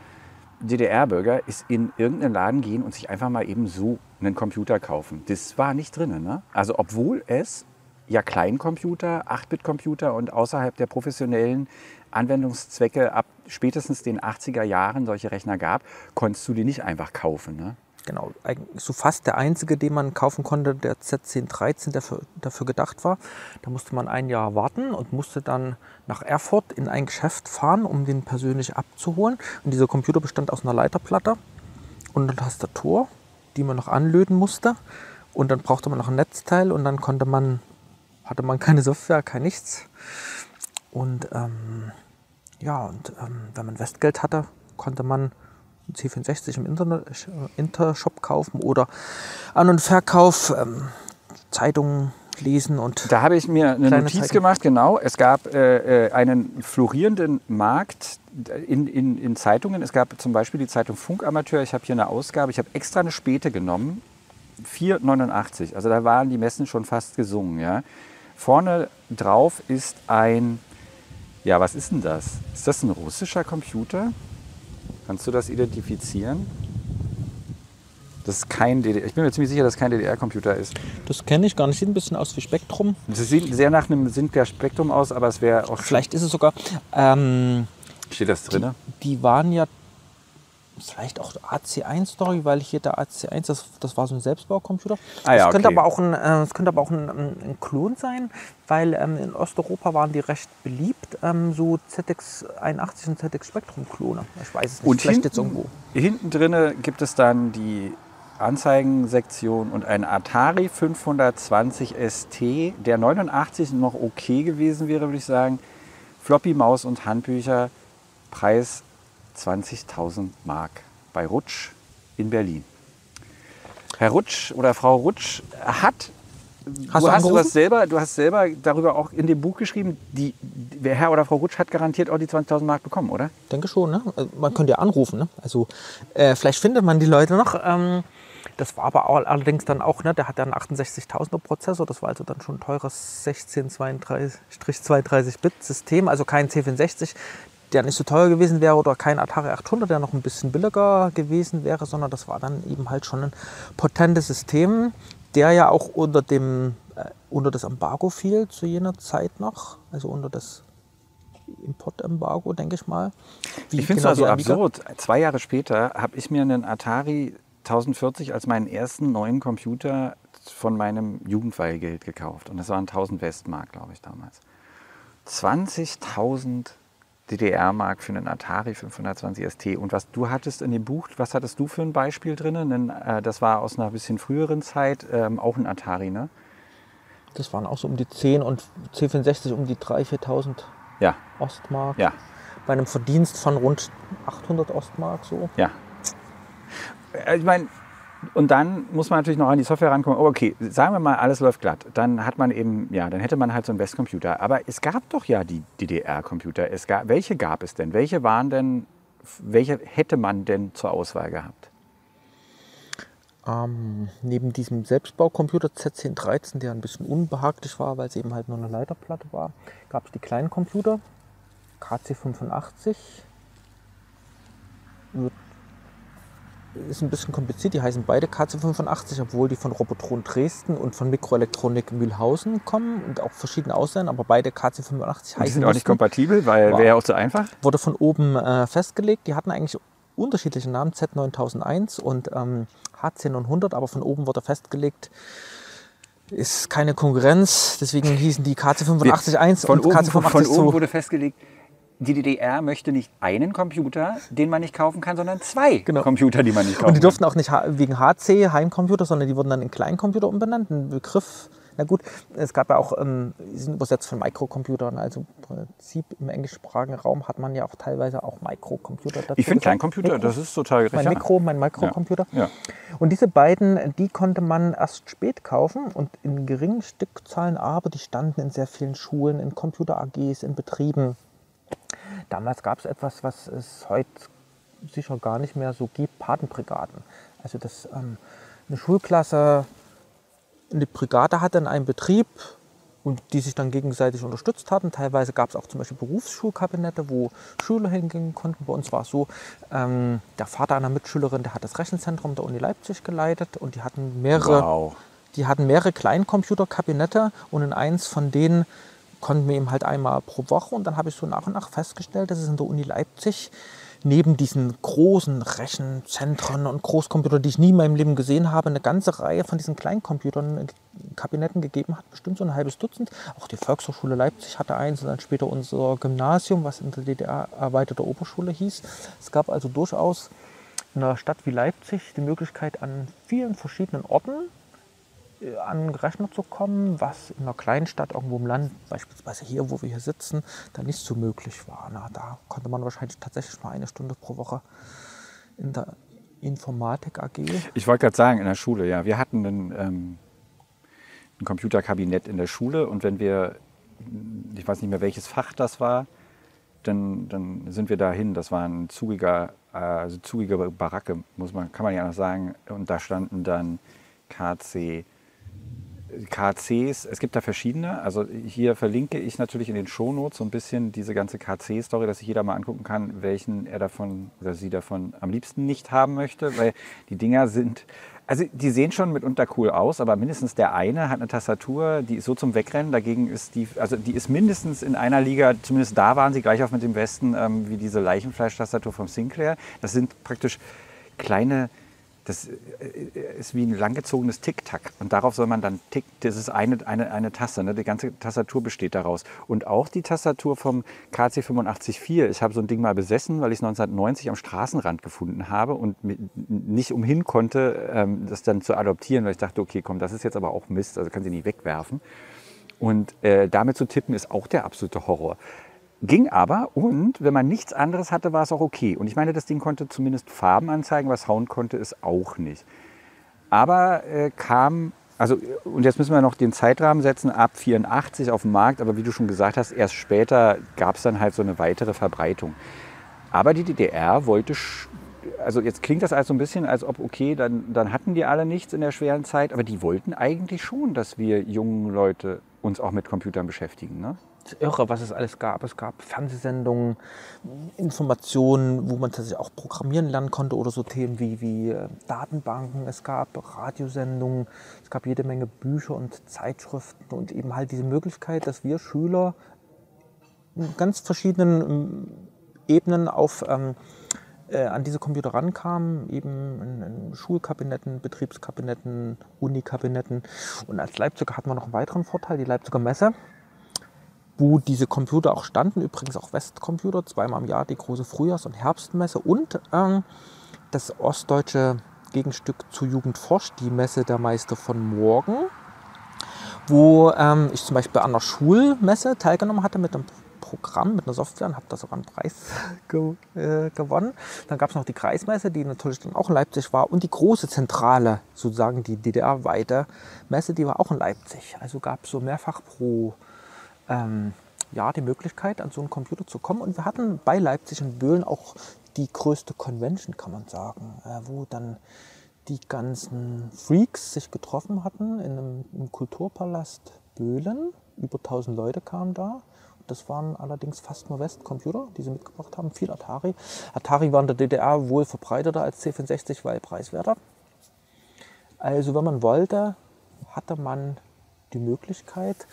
DDR-Bürger, ist in irgendeinen Laden gehen und sich einfach mal eben so einen Computer kaufen. Das war nicht drin. Ne? Also obwohl es ja Kleincomputer, 8-Bit-Computer und außerhalb der professionellen Anwendungszwecke ab spätestens den 80er Jahren solche Rechner gab, konntest du die nicht einfach kaufen. Ne? Genau, eigentlich so fast der einzige, den man kaufen konnte, der Z1013, der für, dafür gedacht war. Da musste man ein Jahr warten und musste dann nach Erfurt in ein Geschäft fahren, um den persönlich abzuholen. Und dieser Computer bestand aus einer Leiterplatte und einer Tastatur, die man noch anlöten musste. Und dann brauchte man noch ein Netzteil und dann konnte man, hatte man keine Software, kein nichts. Und ähm, ja, und ähm, wenn man Westgeld hatte, konnte man C64 im Internet, äh, Intershop kaufen oder An- und Verkauf, ähm, Zeitungen lesen und. Da habe ich mir eine Notiz Zeitung. gemacht, genau. Es gab äh, äh, einen florierenden Markt in, in, in Zeitungen. Es gab zum Beispiel die Zeitung Funkamateur. Ich habe hier eine Ausgabe. Ich habe extra eine Späte genommen. 4,89. Also da waren die Messen schon fast gesungen. Ja. Vorne drauf ist ein, ja, was ist denn das? Ist das ein russischer Computer? Kannst du das identifizieren? Das ist kein DDR. Ich bin mir ziemlich sicher, dass es kein DDR-Computer ist. Das kenne ich gar nicht. Sieht ein bisschen aus wie Spektrum. Das sieht sehr nach einem Sinclair Spektrum aus, aber es wäre auch. Vielleicht ist es sogar. Ähm, Steht das drin? die waren ja vielleicht auch AC1-Story, weil hier der AC1, das, das war so ein Selbstbaucomputer. Ah ja, das, könnte okay. aber auch ein, äh, das könnte aber auch ein, ein, ein Klon sein, weil ähm, in Osteuropa waren die recht beliebt, ähm, so ZX81 und ZX Spektrum-Klone. Ich weiß es nicht, Und vielleicht hinten, jetzt irgendwo. hinten drinne gibt es dann die Anzeigensektion und ein Atari 520 ST, der 89 noch okay gewesen wäre, würde ich sagen. Floppy Maus und Handbücher, Preis 20.000 Mark bei Rutsch in Berlin. Herr Rutsch oder Frau Rutsch hat Hast du, hast, du, hast selber, du hast selber darüber auch in dem Buch geschrieben, die, der Herr oder Frau Rutsch hat garantiert auch die 20.000 Mark bekommen, oder? denke schon, ne? Also Man könnte ja anrufen, ne? Also äh, vielleicht findet man die Leute noch. Ähm, das war aber auch, allerdings dann auch, ne? Der hat ja einen 68.000er Prozessor. Das war also dann schon ein teures 1632-32-Bit-System, also kein C64, der nicht so teuer gewesen wäre oder kein Atari 800, der noch ein bisschen billiger gewesen wäre, sondern das war dann eben halt schon ein potentes System, der ja auch unter dem äh, unter das Embargo fiel zu jener Zeit noch, also unter das Importembargo, denke ich mal. Wie Ich finde es genau also absurd. Zwei Jahre später habe ich mir einen Atari 1040 als meinen ersten neuen Computer von meinem Jugendweihgeld gekauft. Und das waren 1000 Westmark, glaube ich, damals. 20.000 DDR-Mark für einen Atari 520 ST. Und was du hattest in dem Buch, was hattest du für ein Beispiel drin? Äh, das war aus einer bisschen früheren Zeit, ähm, auch ein Atari, ne? Das waren auch so um die 10 und C64 um die 3.000, 4.000 Ja, Ostmark. ja, Bei einem Verdienst von rund 800 Ostmark so. Ja. Äh, Ich meine, und dann muss man natürlich noch an die Software rankommen. Oh, okay, sagen wir mal, alles läuft glatt. Dann hat man eben, ja, dann hätte man halt so einen Westcomputer. Aber es gab doch ja die DDR-Computer. Gab, welche gab es denn? Welche waren denn, welche hätte man denn zur Auswahl gehabt? Ähm, neben diesem Selbstbaucomputer Z1013, der ein bisschen unbehaglich war, weil es eben halt nur eine Leiterplatte war, gab es die kleinen Computer, KC85. Ist ein bisschen kompliziert, die heißen beide KC85, obwohl die von Robotron Dresden und von Mikroelektronik Mühlhausen kommen und auch verschiedene aussehen, aber beide KC85 Die heißen sind auch nicht kompatibel, weil Wow. wäre ja auch zu einfach. wurde von oben äh, festgelegt. Die hatten eigentlich unterschiedliche Namen, Z9001 und ähm, H10900, aber von oben wurde festgelegt, ist keine Konkurrenz. Deswegen hießen die KC851 Von und oben, KC85 von, oben wurde festgelegt, die DDR möchte nicht einen Computer, den man nicht kaufen kann, sondern zwei Genau. Computer, die man nicht kaufen Und die kann. durften auch nicht wegen HC, Heimcomputer, sondern die wurden dann in Kleincomputer umbenannt. Ein Begriff, Na gut, es gab ja auch, ähm, die sind übersetzt von Mikrocomputern. Also im Prinzip im englischsprachigen Raum hat man ja auch teilweise auch Mikrocomputer dazu. Ich finde gesagt. Kleincomputer, Mikro- das ist total mein ja. Mikro, mein Mikrocomputer. Ja. Und diese beiden, die konnte man erst spät kaufen und in geringen Stückzahlen, aber die standen in sehr vielen Schulen, in Computer-AGs, in Betrieben. Damals gab es etwas, was es heute sicher gar nicht mehr so gibt, Patenbrigaden. Also dass ähm, eine Schulklasse eine Brigade hatte in einem Betrieb und die sich dann gegenseitig unterstützt hatten. Teilweise gab es auch zum Beispiel Berufsschulkabinette, wo Schüler hingehen konnten. Bei uns war es so, ähm, der Vater einer Mitschülerin, der hat das Rechenzentrum der Uni Leipzig geleitet und die hatten mehrere, Wow. die hatten mehrere Kleincomputerkabinette und in eins von denen konnten wir eben halt einmal pro Woche und dann habe ich so nach und nach festgestellt, dass es in der Uni Leipzig neben diesen großen Rechenzentren und Großcomputern, die ich nie in meinem Leben gesehen habe, eine ganze Reihe von diesen Kleincomputern, Kabinetten gegeben hat, bestimmt so ein halbes Dutzend. Auch die Volkshochschule Leipzig hatte eins und dann später unser Gymnasium, was in der DDR erweiterte Oberschule hieß. Es gab also durchaus in einer Stadt wie Leipzig die Möglichkeit, an vielen verschiedenen Orten an einen Rechner zu kommen, was in einer kleinen Stadt irgendwo im Land, beispielsweise hier, wo wir hier sitzen, da nicht so möglich war. Na, da konnte man wahrscheinlich tatsächlich mal eine Stunde pro Woche in der Informatik AG. Ich wollte gerade sagen, in der Schule, ja. Wir hatten ein, ähm, ein Computerkabinett in der Schule und wenn wir, ich weiß nicht mehr welches Fach das war, dann, dann sind wir dahin. Das war ein zugiger, äh, also zugige Baracke, muss man, kann man ja noch sagen. Und da standen dann KC, KCs, es gibt da verschiedene. Also hier verlinke ich natürlich in den Shownotes so ein bisschen diese ganze KC-Story, dass sich jeder mal angucken kann, welchen er davon oder sie davon am liebsten nicht haben möchte, weil die Dinger sind, also die sehen schon mitunter cool aus, aber mindestens der eine hat eine Tastatur, die ist so zum Wegrennen. Dagegen ist die, also die ist mindestens in einer Liga, zumindest da waren sie gleich auf mit dem Besten, ähm, wie diese Leichenfleisch-Tastatur vom Sinclair. Das sind praktisch kleine das äh, ist wie ein langgezogenes Tic-Tac. Und darauf soll man dann tick, das ist eine, eine, eine Taste. Ne? Die ganze Tastatur besteht daraus. Und auch die Tastatur vom KC 854. Ich habe so ein Ding mal besessen, weil ich es 1990 am Straßenrand gefunden habe und nicht umhin konnte, ähm, das dann zu adoptieren, weil ich dachte, okay, komm, das ist jetzt aber auch Mist, also kann sie nicht wegwerfen. Und äh, damit zu tippen ist auch der absolute Horror. Ging aber und wenn man nichts anderes hatte, war es auch okay. Und ich meine, das Ding konnte zumindest Farben anzeigen, was hauen konnte, es auch nicht. Aber äh, kam, also und jetzt müssen wir noch den Zeitrahmen setzen, ab 84 auf dem Markt, aber wie du schon gesagt hast, erst später gab es dann halt so eine weitere Verbreitung. Aber die DDR wollte, also jetzt klingt das also ein bisschen, als ob, okay, dann, dann hatten die alle nichts in der schweren Zeit, aber die wollten eigentlich schon, dass wir jungen Leute uns auch mit Computern beschäftigen. Ne? Irre, was es alles gab. Es gab Fernsehsendungen, Informationen, wo man tatsächlich auch programmieren lernen konnte oder so Themen wie, wie äh, Datenbanken. Es gab Radiosendungen, es gab jede Menge Bücher und Zeitschriften und eben halt diese Möglichkeit, dass wir Schüler in ganz verschiedenen ähm, Ebenen auf, ähm, äh, an diese Computer rankamen, eben in, in Schulkabinetten, Betriebskabinetten, Unikabinetten. Und als Leipziger hatten wir noch einen weiteren Vorteil, die Leipziger Messe wo diese Computer auch standen, übrigens auch Westcomputer, zweimal im Jahr die große Frühjahrs- und Herbstmesse und ähm, das ostdeutsche Gegenstück zu Jugend forscht, die Messe der Meister von morgen, wo ähm, ich zum Beispiel an einer Schulmesse teilgenommen hatte mit einem Programm, mit einer Software und habe da sogar einen Preis ge äh, gewonnen. Dann gab es noch die Kreismesse, die natürlich dann auch in Leipzig war und die große Zentrale, sozusagen die DDR-weite Messe, die war auch in Leipzig. Also gab es so mehrfach pro ähm, ja, die Möglichkeit, an so einen Computer zu kommen. Und wir hatten bei Leipzig und Böhlen auch die größte Convention, kann man sagen, äh, wo dann die ganzen Freaks sich getroffen hatten in einem, im Kulturpalast Böhlen. Über 1000 Leute kamen da. Das waren allerdings fast nur Westcomputer, die sie mitgebracht haben. Viel Atari. Atari war in der DDR wohl verbreiteter als C64, weil preiswerter. Also wenn man wollte, hatte man die Möglichkeit,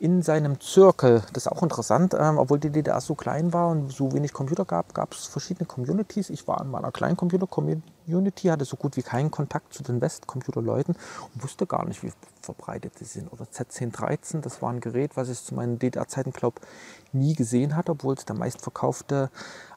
in seinem Zirkel, das ist auch interessant, ähm, obwohl die DDR so klein war und so wenig Computer gab, gab es verschiedene Communities. Ich war in meiner kleinen Computer-Community Community, hatte so gut wie keinen Kontakt zu den Westcomputerleuten und wusste gar nicht, wie verbreitet sie sind. Oder Z1013, das war ein Gerät, was ich zu meinen DDR-Zeiten, glaube nie gesehen hatte, obwohl es der meistverkaufte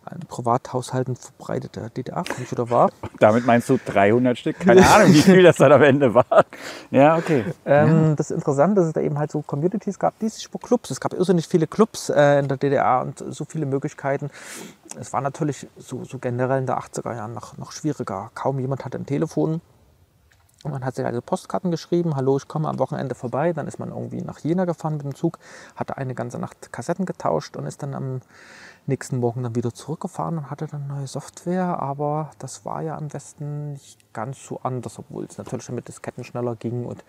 an Privathaushalten verbreiteter DDR-Computer war. Damit meinst du 300 Stück? Keine Ahnung, wie viel das dann am Ende war. Ja, okay. Ähm, ja. Das Interessante ist, dass es da eben halt so Communities gab, die sich über Clubs. Es gab irrsinnig viele Clubs äh, in der DDR und so viele Möglichkeiten. Es war natürlich so, so generell in der 80er Jahren noch, noch schwieriger. Kaum jemand hatte ein Telefon. Und man hat sich also Postkarten geschrieben, hallo, ich komme am Wochenende vorbei. Dann ist man irgendwie nach Jena gefahren mit dem Zug, hatte eine ganze Nacht Kassetten getauscht und ist dann am nächsten Morgen dann wieder zurückgefahren und hatte dann neue Software. Aber das war ja am Westen nicht ganz so anders, obwohl es natürlich mit Disketten schneller ging und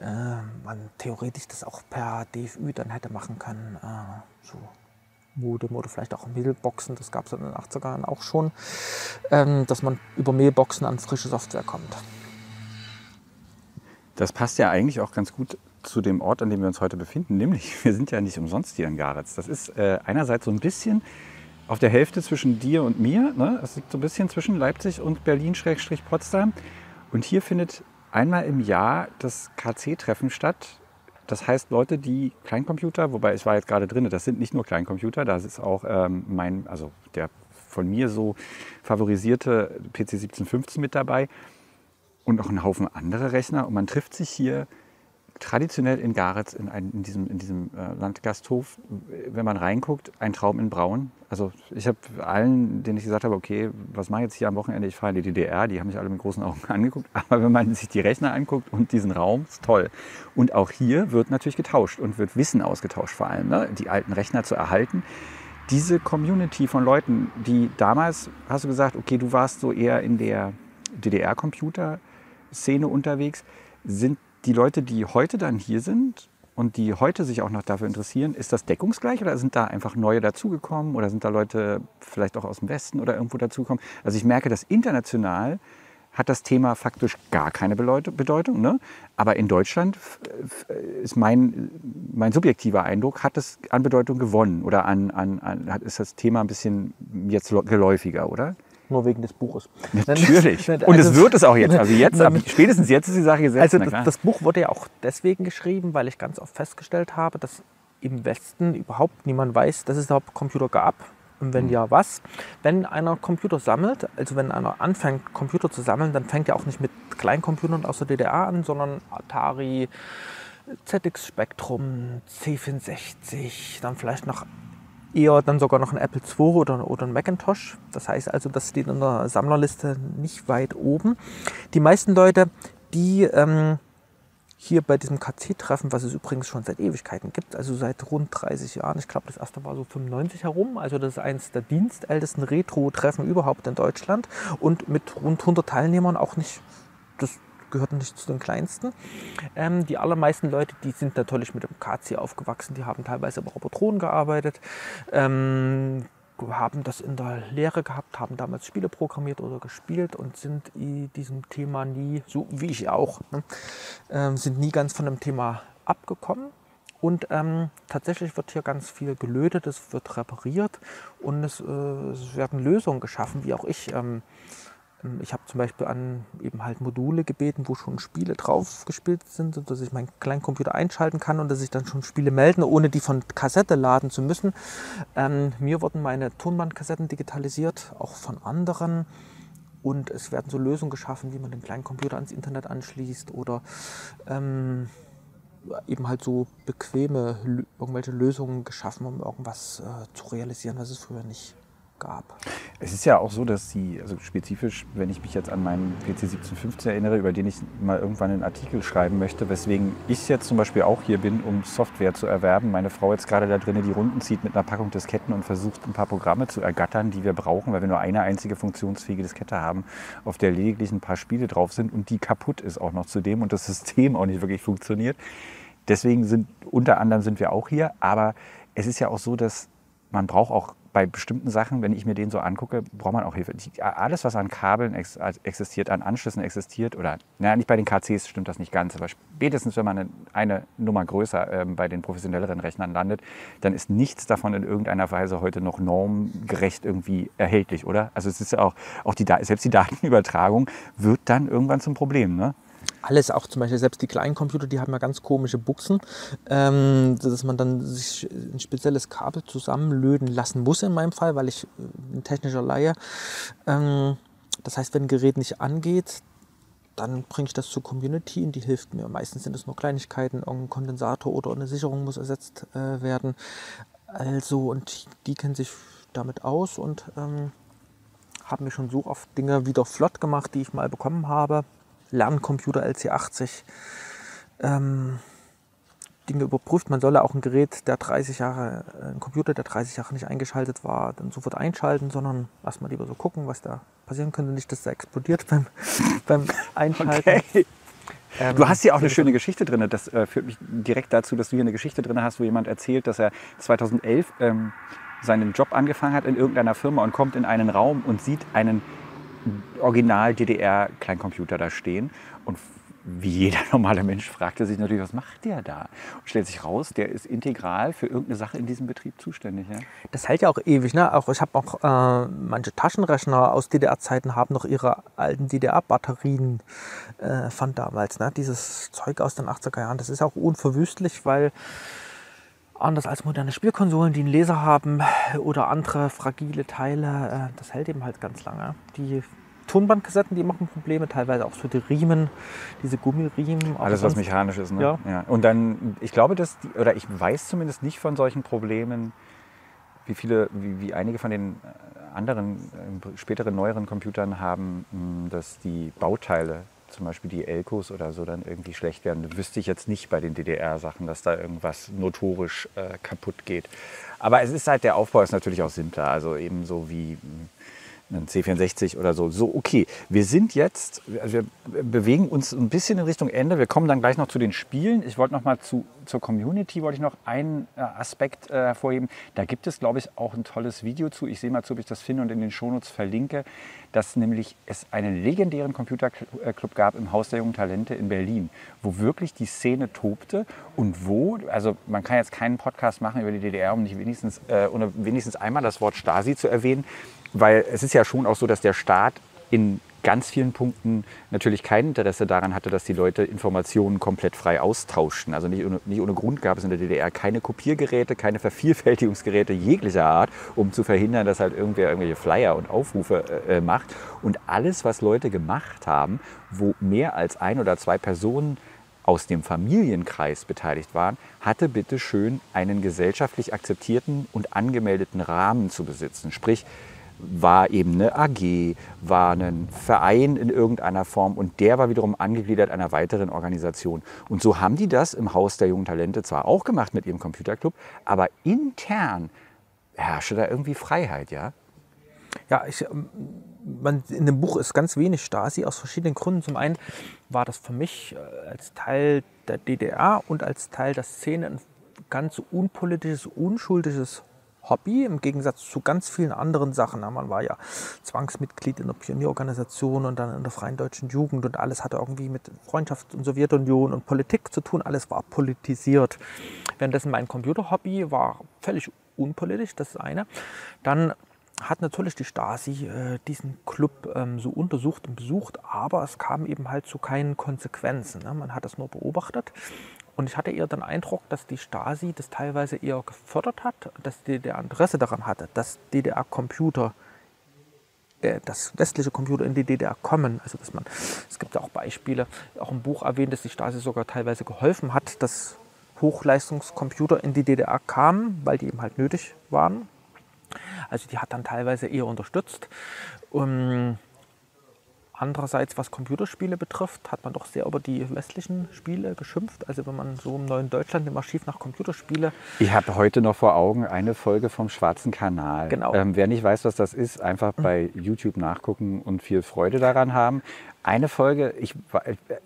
äh, man theoretisch das auch per DFÜ dann hätte machen können. Äh, so Modem oder vielleicht auch Mailboxen, das gab es in den 80er Jahren auch schon, ähm, dass man über Mailboxen an frische Software kommt. Das passt ja eigentlich auch ganz gut zu dem Ort, an dem wir uns heute befinden. Nämlich, wir sind ja nicht umsonst hier in Garetz. Das ist äh, einerseits so ein bisschen auf der Hälfte zwischen dir und mir. Ne? Es liegt so ein bisschen zwischen Leipzig und Berlin-Potsdam. Und hier findet einmal im Jahr das KC-Treffen statt. Das heißt, Leute, die Kleincomputer, wobei ich war jetzt gerade drin, das sind nicht nur Kleincomputer, da ist auch ähm, mein, also der von mir so favorisierte PC 1715 mit dabei und noch ein Haufen andere Rechner. Und man trifft sich hier traditionell in Garetz, in, ein, in diesem, in diesem äh, Landgasthof, wenn man reinguckt, ein Traum in Braun. Also ich habe allen, denen ich gesagt habe, okay, was mache ich jetzt hier am Wochenende? Ich fahre in die DDR, die haben mich alle mit großen Augen angeguckt. Aber wenn man sich die Rechner anguckt und diesen Raum, ist toll. Und auch hier wird natürlich getauscht und wird Wissen ausgetauscht vor allem, ne? die alten Rechner zu erhalten. Diese Community von Leuten, die damals, hast du gesagt, okay, du warst so eher in der DDR-Computer- Szene unterwegs. Sind die Leute, die heute dann hier sind und die heute sich auch noch dafür interessieren, ist das deckungsgleich oder sind da einfach neue dazugekommen oder sind da Leute vielleicht auch aus dem Westen oder irgendwo dazugekommen? Also ich merke, dass international hat das Thema faktisch gar keine Bedeutung. Ne? Aber in Deutschland ist mein, mein subjektiver Eindruck, hat es an Bedeutung gewonnen oder an, an, an, ist das Thema ein bisschen jetzt geläufiger, oder? Nur wegen des Buches. Natürlich. Und es wird es auch jetzt. Also jetzt, ab, spätestens jetzt ist die Sache gesetzt. Also das, das, Buch wurde ja auch deswegen geschrieben, weil ich ganz oft festgestellt habe, dass im Westen überhaupt niemand weiß, dass es überhaupt Computer gab. Und wenn mhm. ja, was? Wenn einer Computer sammelt, also wenn einer anfängt, Computer zu sammeln, dann fängt er auch nicht mit Kleincomputern aus der DDR an, sondern Atari, ZX Spectrum, C64, dann vielleicht noch eher dann sogar noch ein Apple II oder, oder ein Macintosh. Das heißt also, das steht in der Sammlerliste nicht weit oben. Die meisten Leute, die ähm, hier bei diesem KC-Treffen, was es übrigens schon seit Ewigkeiten gibt, also seit rund 30 Jahren, ich glaube, das erste war so 95 herum, also das ist eines der dienstältesten Retro-Treffen überhaupt in Deutschland und mit rund 100 Teilnehmern auch nicht das gehörten nicht zu den kleinsten. Ähm, die allermeisten Leute, die sind natürlich mit dem KC aufgewachsen, die haben teilweise aber Robotronen gearbeitet. Ähm, haben das in der Lehre gehabt, haben damals Spiele programmiert oder gespielt und sind diesem Thema nie, so wie ich auch, ne, äh, sind nie ganz von dem Thema abgekommen. Und ähm, tatsächlich wird hier ganz viel gelötet, es wird repariert und es, äh, es werden Lösungen geschaffen, wie auch ich ähm, ich habe zum Beispiel an eben halt Module gebeten, wo schon Spiele drauf gespielt sind, sodass ich meinen kleinen Computer einschalten kann und dass ich dann schon Spiele melden, ohne die von Kassette laden zu müssen. Ähm, mir wurden meine Tonbandkassetten digitalisiert, auch von anderen. Und es werden so Lösungen geschaffen, wie man den kleinen Computer ans Internet anschließt oder ähm, eben halt so bequeme irgendwelche Lösungen geschaffen, um irgendwas äh, zu realisieren, was es früher nicht gab. Es ist ja auch so, dass sie, also spezifisch, wenn ich mich jetzt an meinen PC 1715 erinnere, über den ich mal irgendwann einen Artikel schreiben möchte, weswegen ich jetzt zum Beispiel auch hier bin, um Software zu erwerben. Meine Frau jetzt gerade da drinnen die Runden zieht mit einer Packung Disketten und versucht, ein paar Programme zu ergattern, die wir brauchen, weil wir nur eine einzige funktionsfähige Diskette haben, auf der lediglich ein paar Spiele drauf sind und die kaputt ist auch noch zudem und das System auch nicht wirklich funktioniert. Deswegen sind unter anderem sind wir auch hier, aber es ist ja auch so, dass man braucht auch bei bestimmten Sachen, wenn ich mir den so angucke, braucht man auch Hilfe. Alles, was an Kabeln ex, existiert, an Anschlüssen existiert, oder, naja, nicht bei den KCs stimmt das nicht ganz, aber spätestens, wenn man eine, eine Nummer größer äh, bei den professionelleren Rechnern landet, dann ist nichts davon in irgendeiner Weise heute noch normgerecht irgendwie erhältlich, oder? Also es ist ja auch, auch die, selbst die Datenübertragung wird dann irgendwann zum Problem, ne? Alles, auch zum Beispiel selbst die kleinen Computer, die haben ja ganz komische Buchsen, ähm, dass man dann sich ein spezielles Kabel zusammenlöten lassen muss in meinem Fall, weil ich äh, ein technischer Laie. Ähm, das heißt, wenn ein Gerät nicht angeht, dann bringe ich das zur Community und die hilft mir. Meistens sind es nur Kleinigkeiten, irgendein Kondensator oder eine Sicherung muss ersetzt äh, werden. Also, und die kennen sich damit aus und ähm, haben mir schon so oft Dinge wieder flott gemacht, die ich mal bekommen habe. Lerncomputer LC80 ähm, Dinge überprüft. Man solle auch ein Gerät, der 30 Jahre, äh, ein Computer, der 30 Jahre nicht eingeschaltet war, dann sofort einschalten, sondern erstmal lieber so gucken, was da passieren könnte. Nicht, dass der explodiert beim, beim Einschalten. Okay. Ähm, du hast hier auch eine schöne Geschichte drin. Das äh, führt mich direkt dazu, dass du hier eine Geschichte drin hast, wo jemand erzählt, dass er 2011 ähm, seinen Job angefangen hat in irgendeiner Firma und kommt in einen Raum und sieht einen Original-DDR-Kleincomputer da stehen. Und wie jeder normale Mensch fragte sich natürlich, was macht der da? Und stellt sich raus, der ist integral für irgendeine Sache in diesem Betrieb zuständig. Ja? Das hält ja auch ewig. Ne? Auch, ich habe auch äh, manche Taschenrechner aus DDR-Zeiten haben noch ihre alten DDR-Batterien äh, von damals. Ne? Dieses Zeug aus den 80er Jahren, das ist auch unverwüstlich, weil anders als moderne Spielkonsolen, die einen Laser haben oder andere fragile Teile, äh, das hält eben halt ganz lange. Die Tonbandkassetten, die machen Probleme, teilweise auch so die Riemen, diese Gummiriemen. Alles, was mechanisch ist, ne? Ja. ja. Und dann, ich glaube, dass, die, oder ich weiß zumindest nicht von solchen Problemen, wie viele, wie, wie einige von den äh, anderen, äh, späteren, neueren Computern haben, mh, dass die Bauteile, zum Beispiel die Elkos oder so, dann irgendwie schlecht werden. Das wüsste ich jetzt nicht bei den DDR-Sachen, dass da irgendwas notorisch äh, kaputt geht. Aber es ist halt, der Aufbau ist natürlich auch simpler. Also eben so wie mh, ein C64 oder so. So, okay, wir sind jetzt, also wir bewegen uns ein bisschen in Richtung Ende. Wir kommen dann gleich noch zu den Spielen. Ich wollte noch mal zu, zur Community, wollte ich noch einen äh, Aspekt äh, hervorheben. Da gibt es, glaube ich, auch ein tolles Video zu. Ich sehe mal zu, ob ich das finde und in den Shownotes verlinke, dass nämlich es einen legendären Computerclub gab im Haus der jungen Talente in Berlin, wo wirklich die Szene tobte und wo, also man kann jetzt keinen Podcast machen über die DDR, um nicht wenigstens, äh, ohne wenigstens einmal das Wort Stasi zu erwähnen. Weil es ist ja schon auch so, dass der Staat in ganz vielen Punkten natürlich kein Interesse daran hatte, dass die Leute Informationen komplett frei austauschten. Also nicht ohne, nicht ohne Grund gab es in der DDR keine Kopiergeräte, keine Vervielfältigungsgeräte jeglicher Art, um zu verhindern, dass halt irgendwer irgendwelche Flyer und Aufrufe äh, macht. Und alles, was Leute gemacht haben, wo mehr als ein oder zwei Personen aus dem Familienkreis beteiligt waren, hatte bitte schön einen gesellschaftlich akzeptierten und angemeldeten Rahmen zu besitzen. Sprich, war eben eine AG, war ein Verein in irgendeiner Form und der war wiederum angegliedert einer weiteren Organisation. Und so haben die das im Haus der jungen Talente zwar auch gemacht mit ihrem Computerclub, aber intern herrschte da irgendwie Freiheit, ja? Ja, ich, ähm, man, in dem Buch ist ganz wenig Stasi aus verschiedenen Gründen. Zum einen war das für mich äh, als Teil der DDR und als Teil der Szene ein ganz unpolitisches, unschuldiges Hobby im Gegensatz zu ganz vielen anderen Sachen. Man war ja Zwangsmitglied in der Pionierorganisation und dann in der Freien Deutschen Jugend und alles hatte irgendwie mit Freundschaft und Sowjetunion und Politik zu tun. Alles war politisiert. Währenddessen mein Computerhobby war völlig unpolitisch, das ist eine. Dann hat natürlich die Stasi äh, diesen Club ähm, so untersucht und besucht, aber es kam eben halt zu keinen Konsequenzen. Ne? Man hat das nur beobachtet und ich hatte eher den Eindruck, dass die Stasi das teilweise eher gefördert hat, dass die DDR Interesse daran hatte, dass DDR-Computer, äh, dass westliche Computer in die DDR kommen. Also dass man, es gibt ja auch Beispiele, auch im Buch erwähnt, dass die Stasi sogar teilweise geholfen hat, dass Hochleistungscomputer in die DDR kamen, weil die eben halt nötig waren. Also die hat dann teilweise eher unterstützt. Um, Andererseits, was Computerspiele betrifft, hat man doch sehr über die westlichen Spiele geschimpft. Also wenn man so im neuen Deutschland im Archiv nach Computerspiele... Ich habe heute noch vor Augen eine Folge vom Schwarzen Kanal. Genau. Ähm, wer nicht weiß, was das ist, einfach mhm. bei YouTube nachgucken und viel Freude daran haben. Eine Folge, ich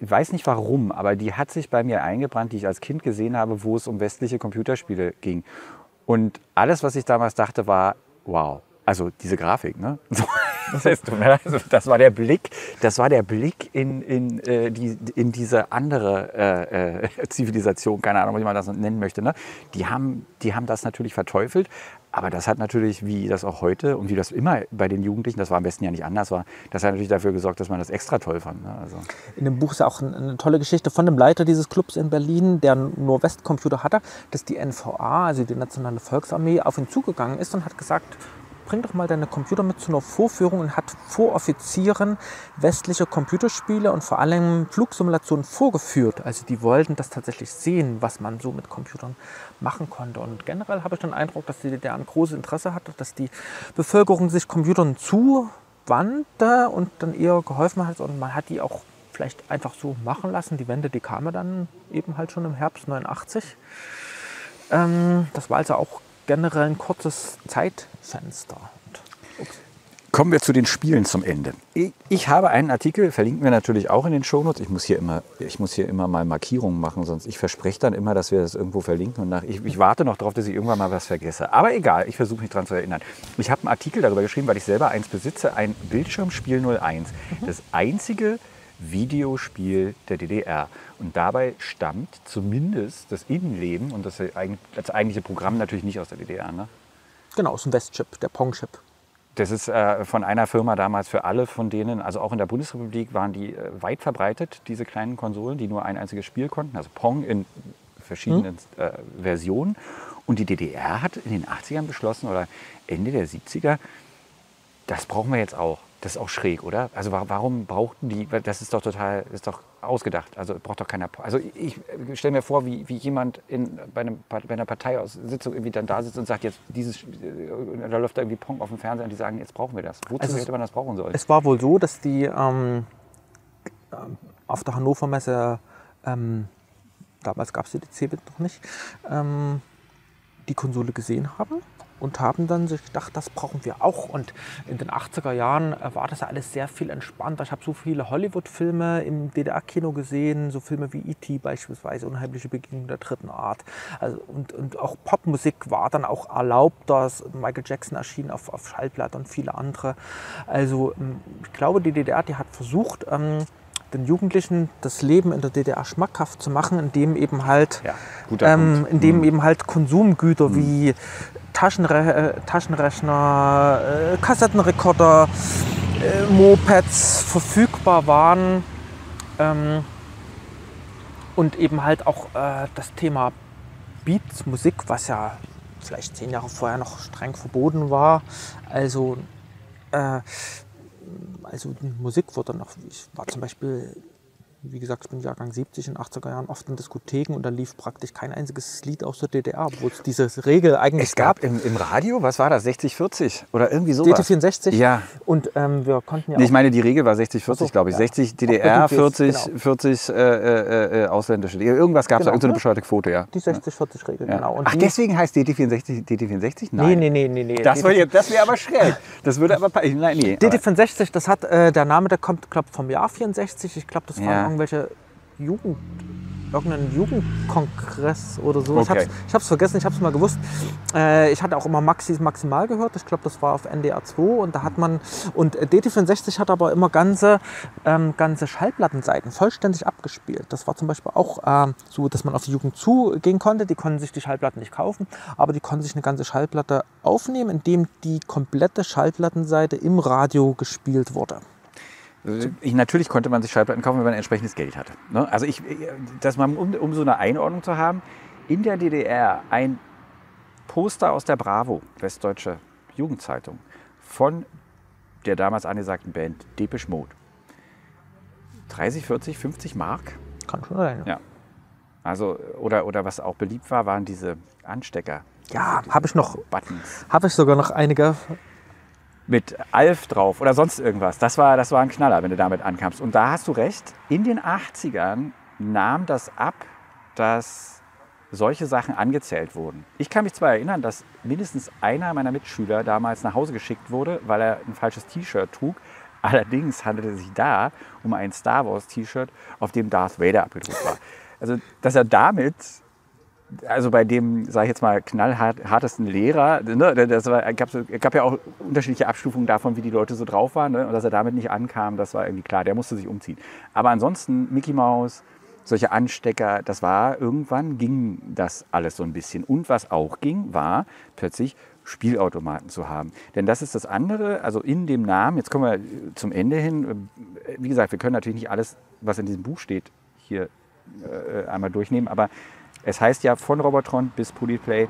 weiß nicht warum, aber die hat sich bei mir eingebrannt, die ich als Kind gesehen habe, wo es um westliche Computerspiele ging. Und alles, was ich damals dachte, war, wow. Also diese Grafik, ne? das war der Blick, das war der Blick in, in, äh, die, in diese andere äh, äh, Zivilisation, keine Ahnung, wie man das nennen möchte. Ne? Die, haben, die haben das natürlich verteufelt, aber das hat natürlich, wie das auch heute und wie das immer bei den Jugendlichen, das war am besten ja nicht anders war, das hat natürlich dafür gesorgt, dass man das extra toll fand. Ne? Also. In dem Buch ist auch eine tolle Geschichte von dem Leiter dieses Clubs in Berlin, der nur Westcomputer hatte, dass die NVA, also die Nationale Volksarmee, auf ihn zugegangen ist und hat gesagt, bring doch mal deine Computer mit zu einer Vorführung und hat vor Offizieren westliche Computerspiele und vor allem Flugsimulationen vorgeführt. Also die wollten das tatsächlich sehen, was man so mit Computern machen konnte. Und generell habe ich den Eindruck, dass die DDR ein großes Interesse hatte, dass die Bevölkerung sich Computern zuwandte und dann eher geholfen hat. Und man hat die auch vielleicht einfach so machen lassen. Die Wende, die kam dann eben halt schon im Herbst 89. Ähm, das war also auch generell ein kurzes Zeitfenster. Kommen wir zu den Spielen zum Ende. Ich habe einen Artikel, verlinken wir natürlich auch in den Shownotes. Ich muss hier immer, ich muss hier immer mal Markierungen machen, sonst ich verspreche dann immer, dass wir das irgendwo verlinken. Und nach, ich, ich warte noch darauf, dass ich irgendwann mal was vergesse. Aber egal, ich versuche mich daran zu erinnern. Ich habe einen Artikel darüber geschrieben, weil ich selber eins besitze, ein Bildschirmspiel 01. Mhm. Das einzige Videospiel der DDR. Und dabei stammt zumindest das Innenleben und das, das eigentliche Programm natürlich nicht aus der DDR. Ne? Genau, aus dem Westchip, der Pong-Chip. Das ist äh, von einer Firma damals für alle von denen, also auch in der Bundesrepublik waren die äh, weit verbreitet, diese kleinen Konsolen, die nur ein einziges Spiel konnten, also Pong in verschiedenen hm. äh, Versionen. Und die DDR hat in den 80ern beschlossen oder Ende der 70er, das brauchen wir jetzt auch. Das ist auch schräg, oder? Also warum brauchten die, das ist doch total, ist doch ausgedacht. Also braucht doch keiner. Also ich stelle mir vor, wie, wie jemand in, bei, einem, bei einer Parteiaussitzung irgendwie dann da sitzt und sagt, jetzt dieses, äh, da läuft da irgendwie Pong auf dem Fernseher und die sagen, jetzt brauchen wir das. Wozu also hätte man das brauchen sollen? Es war wohl so, dass die ähm, auf der Hannover Messe, ähm, damals gab es die CeBIT noch nicht, ähm, die Konsole gesehen haben und haben dann sich gedacht, das brauchen wir auch. Und in den 80er Jahren äh, war das alles sehr viel entspannter. Ich habe so viele Hollywood-Filme im DDR-Kino gesehen, so Filme wie E.T. beispielsweise, Unheimliche Begegnung der dritten Art. Also, und, und auch Popmusik war dann auch erlaubt. Das Michael Jackson erschien auf, auf Schallplatte und viele andere. Also ähm, ich glaube, die DDR, die hat versucht, ähm, den Jugendlichen das Leben in der DDR schmackhaft zu machen, indem eben halt, ja, ähm, indem mhm. eben halt Konsumgüter mhm. wie Taschenre äh, Taschenrechner, äh, Kassettenrekorder, äh, Mopeds verfügbar waren. Ähm, und eben halt auch äh, das Thema Beats, Musik, was ja vielleicht zehn Jahre vorher noch streng verboten war. Also, äh, also Musik wurde noch, ich war zum Beispiel wie gesagt, ich bin Jahrgang 70 in den 80er Jahren oft in Diskotheken und da lief praktisch kein einziges Lied aus der DDR, wo es diese Regel eigentlich es gab. Es gab im, im, Radio, was war das, 60-40 oder irgendwie sowas? DT64? Ja. Und ähm, wir konnten ja nee, Ich meine, die Regel war 60-40, so, glaube ich. Ja. 60 DDR, 40, genau. 40 äh, äh, äh, ausländische. Irgendwas gab es genau. da, irgendeine ne? bescheuerte Quote, ja. Die 60-40-Regel, ja. genau. Und Ach, deswegen heißt DT64 DT64? Nein. Nee, nee, nee, nee. Das, wäre wär aber schräg. Das würde aber... Nein, nee. DT64, das hat, äh, der Name, der kommt, glaube vom Jahr 64. Ich glaube, das waren irgendwelche Jugend, irgendeinen Jugendkongress oder so. Okay. Ich habe es vergessen, ich habe es mal gewusst. Äh, ich hatte auch immer Maxis Maximal gehört. Ich glaube, das war auf NDR 2 und da hat man und DT64 hat aber immer ganze ähm, ganze Schallplattenseiten vollständig abgespielt. Das war zum Beispiel auch äh, so, dass man auf die Jugend zugehen konnte. Die konnten sich die Schallplatten nicht kaufen, aber die konnten sich eine ganze Schallplatte aufnehmen, indem die komplette Schallplattenseite im Radio gespielt wurde. Ich, natürlich konnte man sich Schallplatten kaufen, wenn man entsprechendes Geld hatte. Ne? Also ich, dass man, um, um so eine Einordnung zu haben, in der DDR ein Poster aus der Bravo, Westdeutsche Jugendzeitung, von der damals angesagten Band Depeche Mode. 30, 40, 50 Mark? Kann schon sein. Ja. Also, oder, oder was auch beliebt war, waren diese Anstecker. Ja, habe ich noch. Buttons. Habe ich sogar noch einige mit Alf drauf oder sonst irgendwas. Das war, das war ein Knaller, wenn du damit ankamst. Und da hast du recht, in den 80ern nahm das ab, dass solche Sachen angezählt wurden. Ich kann mich zwar erinnern, dass mindestens einer meiner Mitschüler damals nach Hause geschickt wurde, weil er ein falsches T-Shirt trug. Allerdings handelte es sich da um ein Star Wars T-Shirt, auf dem Darth Vader abgedruckt war. Also, dass er damit also bei dem, sage ich jetzt mal, knallhartesten Lehrer, ne, das war, gab, gab ja auch unterschiedliche Abstufungen davon, wie die Leute so drauf waren. Ne, und dass er damit nicht ankam, das war irgendwie klar, der musste sich umziehen. Aber ansonsten, Mickey Mouse, solche Anstecker, das war, irgendwann ging das alles so ein bisschen. Und was auch ging, war plötzlich Spielautomaten zu haben. Denn das ist das andere, also in dem Namen, jetzt kommen wir zum Ende hin, wie gesagt, wir können natürlich nicht alles, was in diesem Buch steht, hier äh, einmal durchnehmen, aber es heißt ja von Robotron bis Polyplay.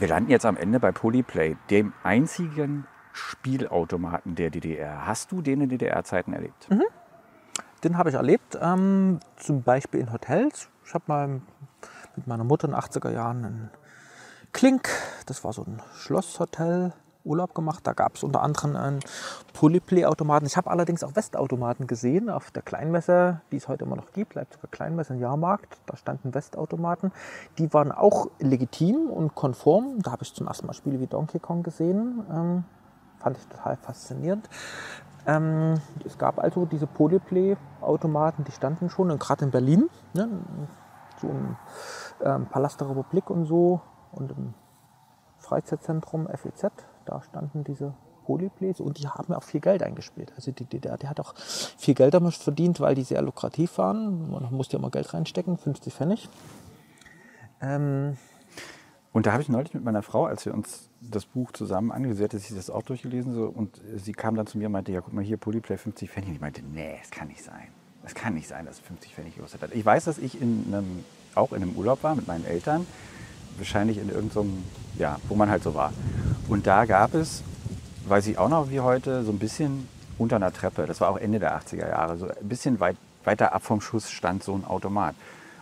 Wir landen jetzt am Ende bei Polyplay, dem einzigen Spielautomaten der DDR. Hast du den in DDR-Zeiten erlebt? Mhm. Den habe ich erlebt, ähm, zum Beispiel in Hotels. Ich habe mal mit meiner Mutter in den 80er Jahren ein Klink, das war so ein Schlosshotel, Urlaub gemacht. Da gab es unter anderem einen Polyplay-Automaten. Ich habe allerdings auch Westautomaten gesehen auf der Kleinmesse, die es heute immer noch gibt, Leipziger Kleinmesse, ein Jahrmarkt. Da standen Westautomaten. Die waren auch legitim und konform. Da habe ich zum ersten Mal Spiele wie Donkey Kong gesehen. Ähm, fand ich total faszinierend. Ähm, es gab also diese Polyplay-Automaten, die standen schon, gerade in Berlin, ne, so im ähm, Palast der Republik und so und im Freizeitzentrum FEZ da standen diese Polyplays und die haben auch viel Geld eingespielt. Also die DDR, die hat auch viel Geld damit verdient, weil die sehr lukrativ waren. Man musste ja mal Geld reinstecken, 50 Pfennig. Ähm und da habe ich neulich mit meiner Frau, als wir uns das Buch zusammen angesehen, hat sie das auch durchgelesen so, und sie kam dann zu mir und meinte, ja guck mal hier, Polyplay 50 Pfennig. Und ich meinte, nee, es kann nicht sein. Es kann nicht sein, dass es 50 Pfennig gekostet hat. Ich weiß, dass ich in einem, auch in einem Urlaub war mit meinen Eltern wahrscheinlich in irgendeinem, ja, wo man halt so war. Und da gab es, weiß ich auch noch wie heute, so ein bisschen unter einer Treppe, das war auch Ende der 80er Jahre, so ein bisschen weit, weiter ab vom Schuss stand so ein Automat.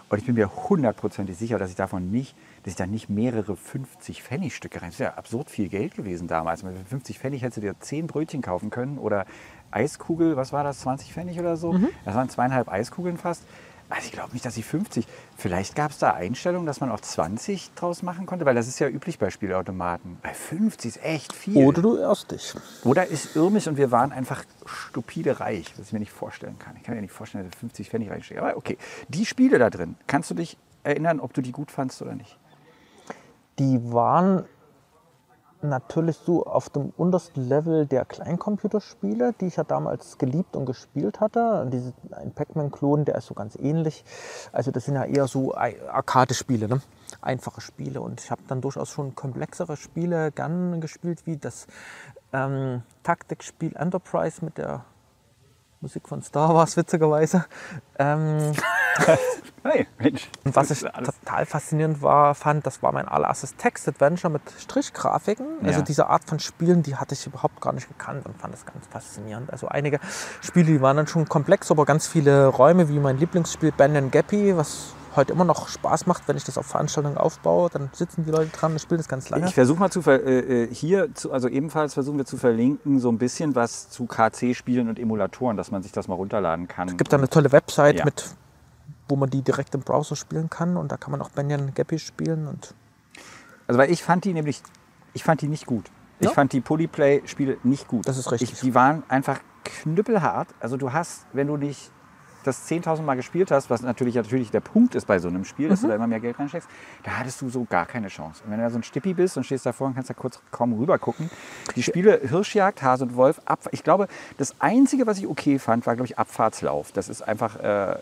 Und ich bin mir hundertprozentig sicher, dass ich davon nicht, dass ich da nicht mehrere 50 Pfennigstücke rein. Das ist ja absurd viel Geld gewesen damals. Mit 50 Pfennig hättest du dir 10 Brötchen kaufen können oder Eiskugel, was war das, 20 Pfennig oder so? Mhm. Das waren zweieinhalb Eiskugeln fast. Also ich glaube nicht, dass sie 50. Vielleicht gab es da Einstellungen, dass man auch 20 draus machen konnte, weil das ist ja üblich bei Spielautomaten. Bei 50 ist echt viel. Oder du irrst dich. Oder ist irr mich und wir waren einfach stupide reich, was ich mir nicht vorstellen kann. Ich kann mir nicht vorstellen, dass 50 Pfennig reinstecken. Aber okay, die Spiele da drin, kannst du dich erinnern, ob du die gut fandst oder nicht? Die waren natürlich so auf dem untersten Level der Kleincomputerspiele, die ich ja damals geliebt und gespielt hatte. Diese, ein Pac-Man-Klon, der ist so ganz ähnlich. Also das sind ja eher so Arcade-Spiele, ne? einfache Spiele. Und ich habe dann durchaus schon komplexere Spiele gern gespielt, wie das ähm, Taktikspiel Enterprise mit der Musik von Star Wars, witzigerweise. Ähm, hey, Mensch. Und was ich total faszinierend war, fand, das war mein allererstes Text-Adventure mit Strichgrafiken. Also ja. Also diese Art von Spielen, die hatte ich überhaupt gar nicht gekannt und fand das ganz faszinierend. Also einige Spiele, die waren dann schon komplex, aber ganz viele Räume, wie mein Lieblingsspiel Ben Gappy, was heute immer noch Spaß macht, wenn ich das auf Veranstaltungen aufbaue, dann sitzen die Leute dran und spielen das ganz lange. Ich versuche mal zu äh, äh, hier, zu, also ebenfalls versuchen wir zu verlinken, so ein bisschen was zu KC-Spielen und Emulatoren, dass man sich das mal runterladen kann. Es gibt da eine tolle Website, ja. mit, wo man die direkt im Browser spielen kann und da kann man auch Benjamin Gappy spielen. Und also weil ich fand die nämlich, ich fand die nicht gut. Ja? Ich fand die Polyplay-Spiele nicht gut. Das ist richtig. Ich, die waren einfach knüppelhart. Also du hast, wenn du nicht das 10.000 Mal gespielt hast, was natürlich, natürlich der Punkt ist bei so einem Spiel, dass mhm. du da immer mehr Geld reinsteckst, da hattest du so gar keine Chance. Und wenn du da so ein Stippi bist und stehst davor und kannst da kurz kaum rüber gucken, die Spiele Hirschjagd, Hase und Wolf, Abf ich glaube, das Einzige, was ich okay fand, war, glaube ich, Abfahrtslauf. Das ist einfach äh,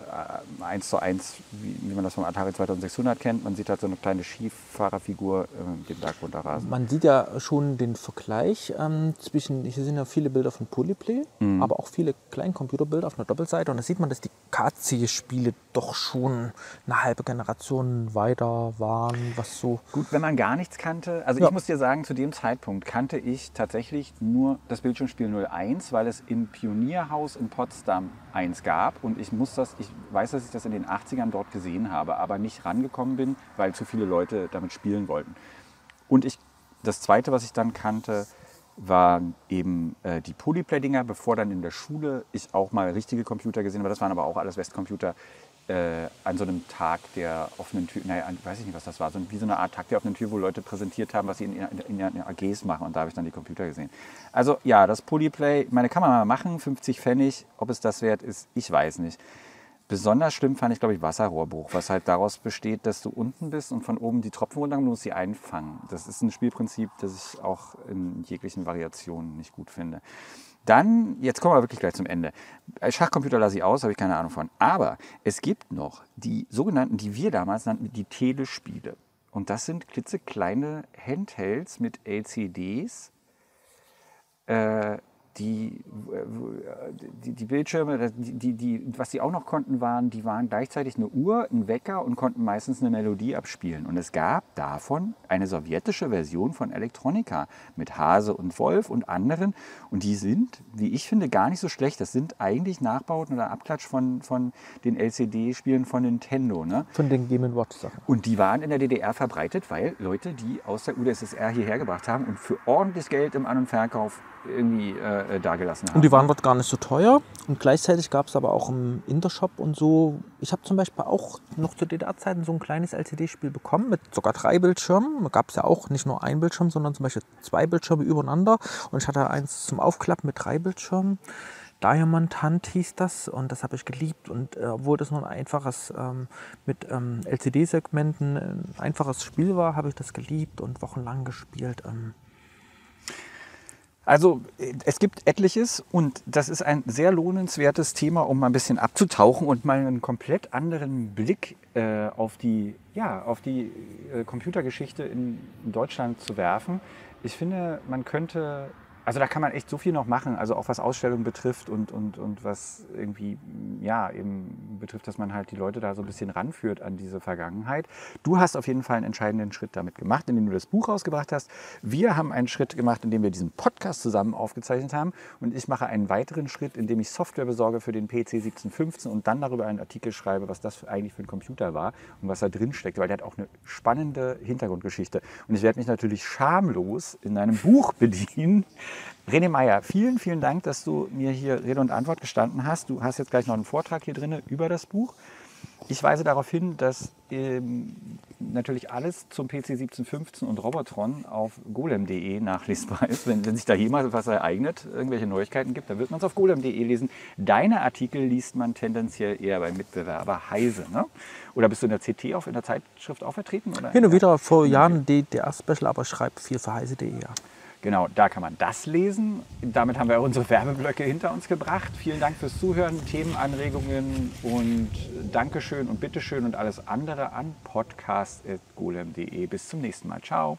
eins zu eins, wie, wie, man das vom Atari 2600 kennt. Man sieht halt so eine kleine Skifahrerfigur äh, den Berg runterrasen. Man sieht ja schon den Vergleich ähm, zwischen, hier sind ja viele Bilder von Polyplay, mhm. aber auch viele Kleincomputerbilder auf einer Doppelseite und da sieht man, dass die KC-Spiele doch schon eine halbe Generation weiter waren, was so. Gut, wenn man gar nichts kannte. Also ja. ich muss dir sagen, zu dem Zeitpunkt kannte ich tatsächlich nur das Bildschirmspiel 01, weil es im Pionierhaus in Potsdam eins gab. Und ich muss das, ich weiß, dass ich das in den 80ern dort gesehen habe, aber nicht rangekommen bin, weil zu viele Leute damit spielen wollten. Und ich, das zweite, was ich dann kannte, waren eben äh, die Polyplay-Dinger, bevor dann in der Schule ich auch mal richtige Computer gesehen habe. Das waren aber auch alles Westcomputer äh, an so einem Tag der offenen Tür, naja, weiß ich nicht, was das war, so, wie so eine Art Tag der offenen Tür, wo Leute präsentiert haben, was sie in, in, AGs machen und da habe ich dann die Computer gesehen. Also ja, das Polyplay, meine kann man mal machen, 50 Pfennig, ob es das wert ist, ich weiß nicht. Besonders schlimm fand ich, glaube ich, Wasserrohrbruch, was halt daraus besteht, dass du unten bist und von oben die Tropfen runterkommen, du musst sie einfangen. Das ist ein Spielprinzip, das ich auch in jeglichen Variationen nicht gut finde. Dann, jetzt kommen wir wirklich gleich zum Ende. Schachcomputer lasse ich aus, habe ich keine Ahnung von. Aber es gibt noch die sogenannten, die wir damals nannten, die Telespiele. Und das sind klitzekleine Handhelds mit LCDs, äh, die, die, die, Bildschirme, die, die, was sie auch noch konnten, waren, die waren gleichzeitig eine Uhr, ein Wecker und konnten meistens eine Melodie abspielen. Und es gab davon eine sowjetische Version von Electronica mit Hase und Wolf und anderen. Und die sind, wie ich finde, gar nicht so schlecht. Das sind eigentlich Nachbauten oder Abklatsch von, von den LCD-Spielen von Nintendo. Ne? Von den Game Watch Sachen. Und die waren in der DDR verbreitet, weil Leute die aus der UdSSR hierher gebracht haben und für ordentlich Geld im An- und Verkauf irgendwie äh, dagelassen haben. Und die waren dort gar nicht so teuer. Und gleichzeitig gab es aber auch im Intershop und so. Ich habe zum Beispiel auch noch zu DDR-Zeiten so ein kleines LCD-Spiel bekommen mit sogar drei Bildschirmen. Da gab es ja auch nicht nur ein Bildschirm, sondern zum Beispiel zwei Bildschirme übereinander. Und ich hatte eins zum Aufklappen mit drei Bildschirmen. Diamond Hunt hieß das und das habe ich geliebt. Und äh, obwohl das nur ein einfaches ähm, mit ähm, LCD-Segmenten ein einfaches Spiel war, habe ich das geliebt und wochenlang gespielt. Ähm, also es gibt etliches und das ist ein sehr lohnenswertes Thema, um mal ein bisschen abzutauchen und mal einen komplett anderen Blick äh, auf die, ja, auf die äh, Computergeschichte in Deutschland zu werfen. Ich finde, man könnte also da kann man echt so viel noch machen, also auch was Ausstellungen betrifft und, und, und was irgendwie, ja, eben betrifft, dass man halt die Leute da so ein bisschen ranführt an diese Vergangenheit. Du hast auf jeden Fall einen entscheidenden Schritt damit gemacht, indem du das Buch rausgebracht hast. Wir haben einen Schritt gemacht, indem wir diesen Podcast zusammen aufgezeichnet haben und ich mache einen weiteren Schritt, indem ich Software besorge für den PC 1715 und dann darüber einen Artikel schreibe, was das eigentlich für ein Computer war und was da drin steckt, weil der hat auch eine spannende Hintergrundgeschichte. Und ich werde mich natürlich schamlos in einem Buch bedienen, René Meyer, vielen, vielen Dank, dass du mir hier Rede und Antwort gestanden hast. Du hast jetzt gleich noch einen Vortrag hier drin über das Buch. Ich weise darauf hin, dass ähm, natürlich alles zum PC 1715 und Robotron auf golem.de nachlesbar ist. Wenn, wenn, sich da jemals was ereignet, irgendwelche Neuigkeiten gibt, dann wird man es auf golem.de lesen. Deine Artikel liest man tendenziell eher beim Mitbewerber Heise. Ne? Oder bist du in der CT, auf, in der Zeitschrift auch vertreten? Oder? Hin und wieder vor Jahren DDR-Special, aber schreibe viel für heise.de, ja. Genau, da kann man das lesen. Damit haben wir unsere Werbeblöcke hinter uns gebracht. Vielen Dank fürs Zuhören, Themenanregungen und Dankeschön und Bitteschön und alles andere an podcast.golem.de. Bis zum nächsten Mal. Ciao.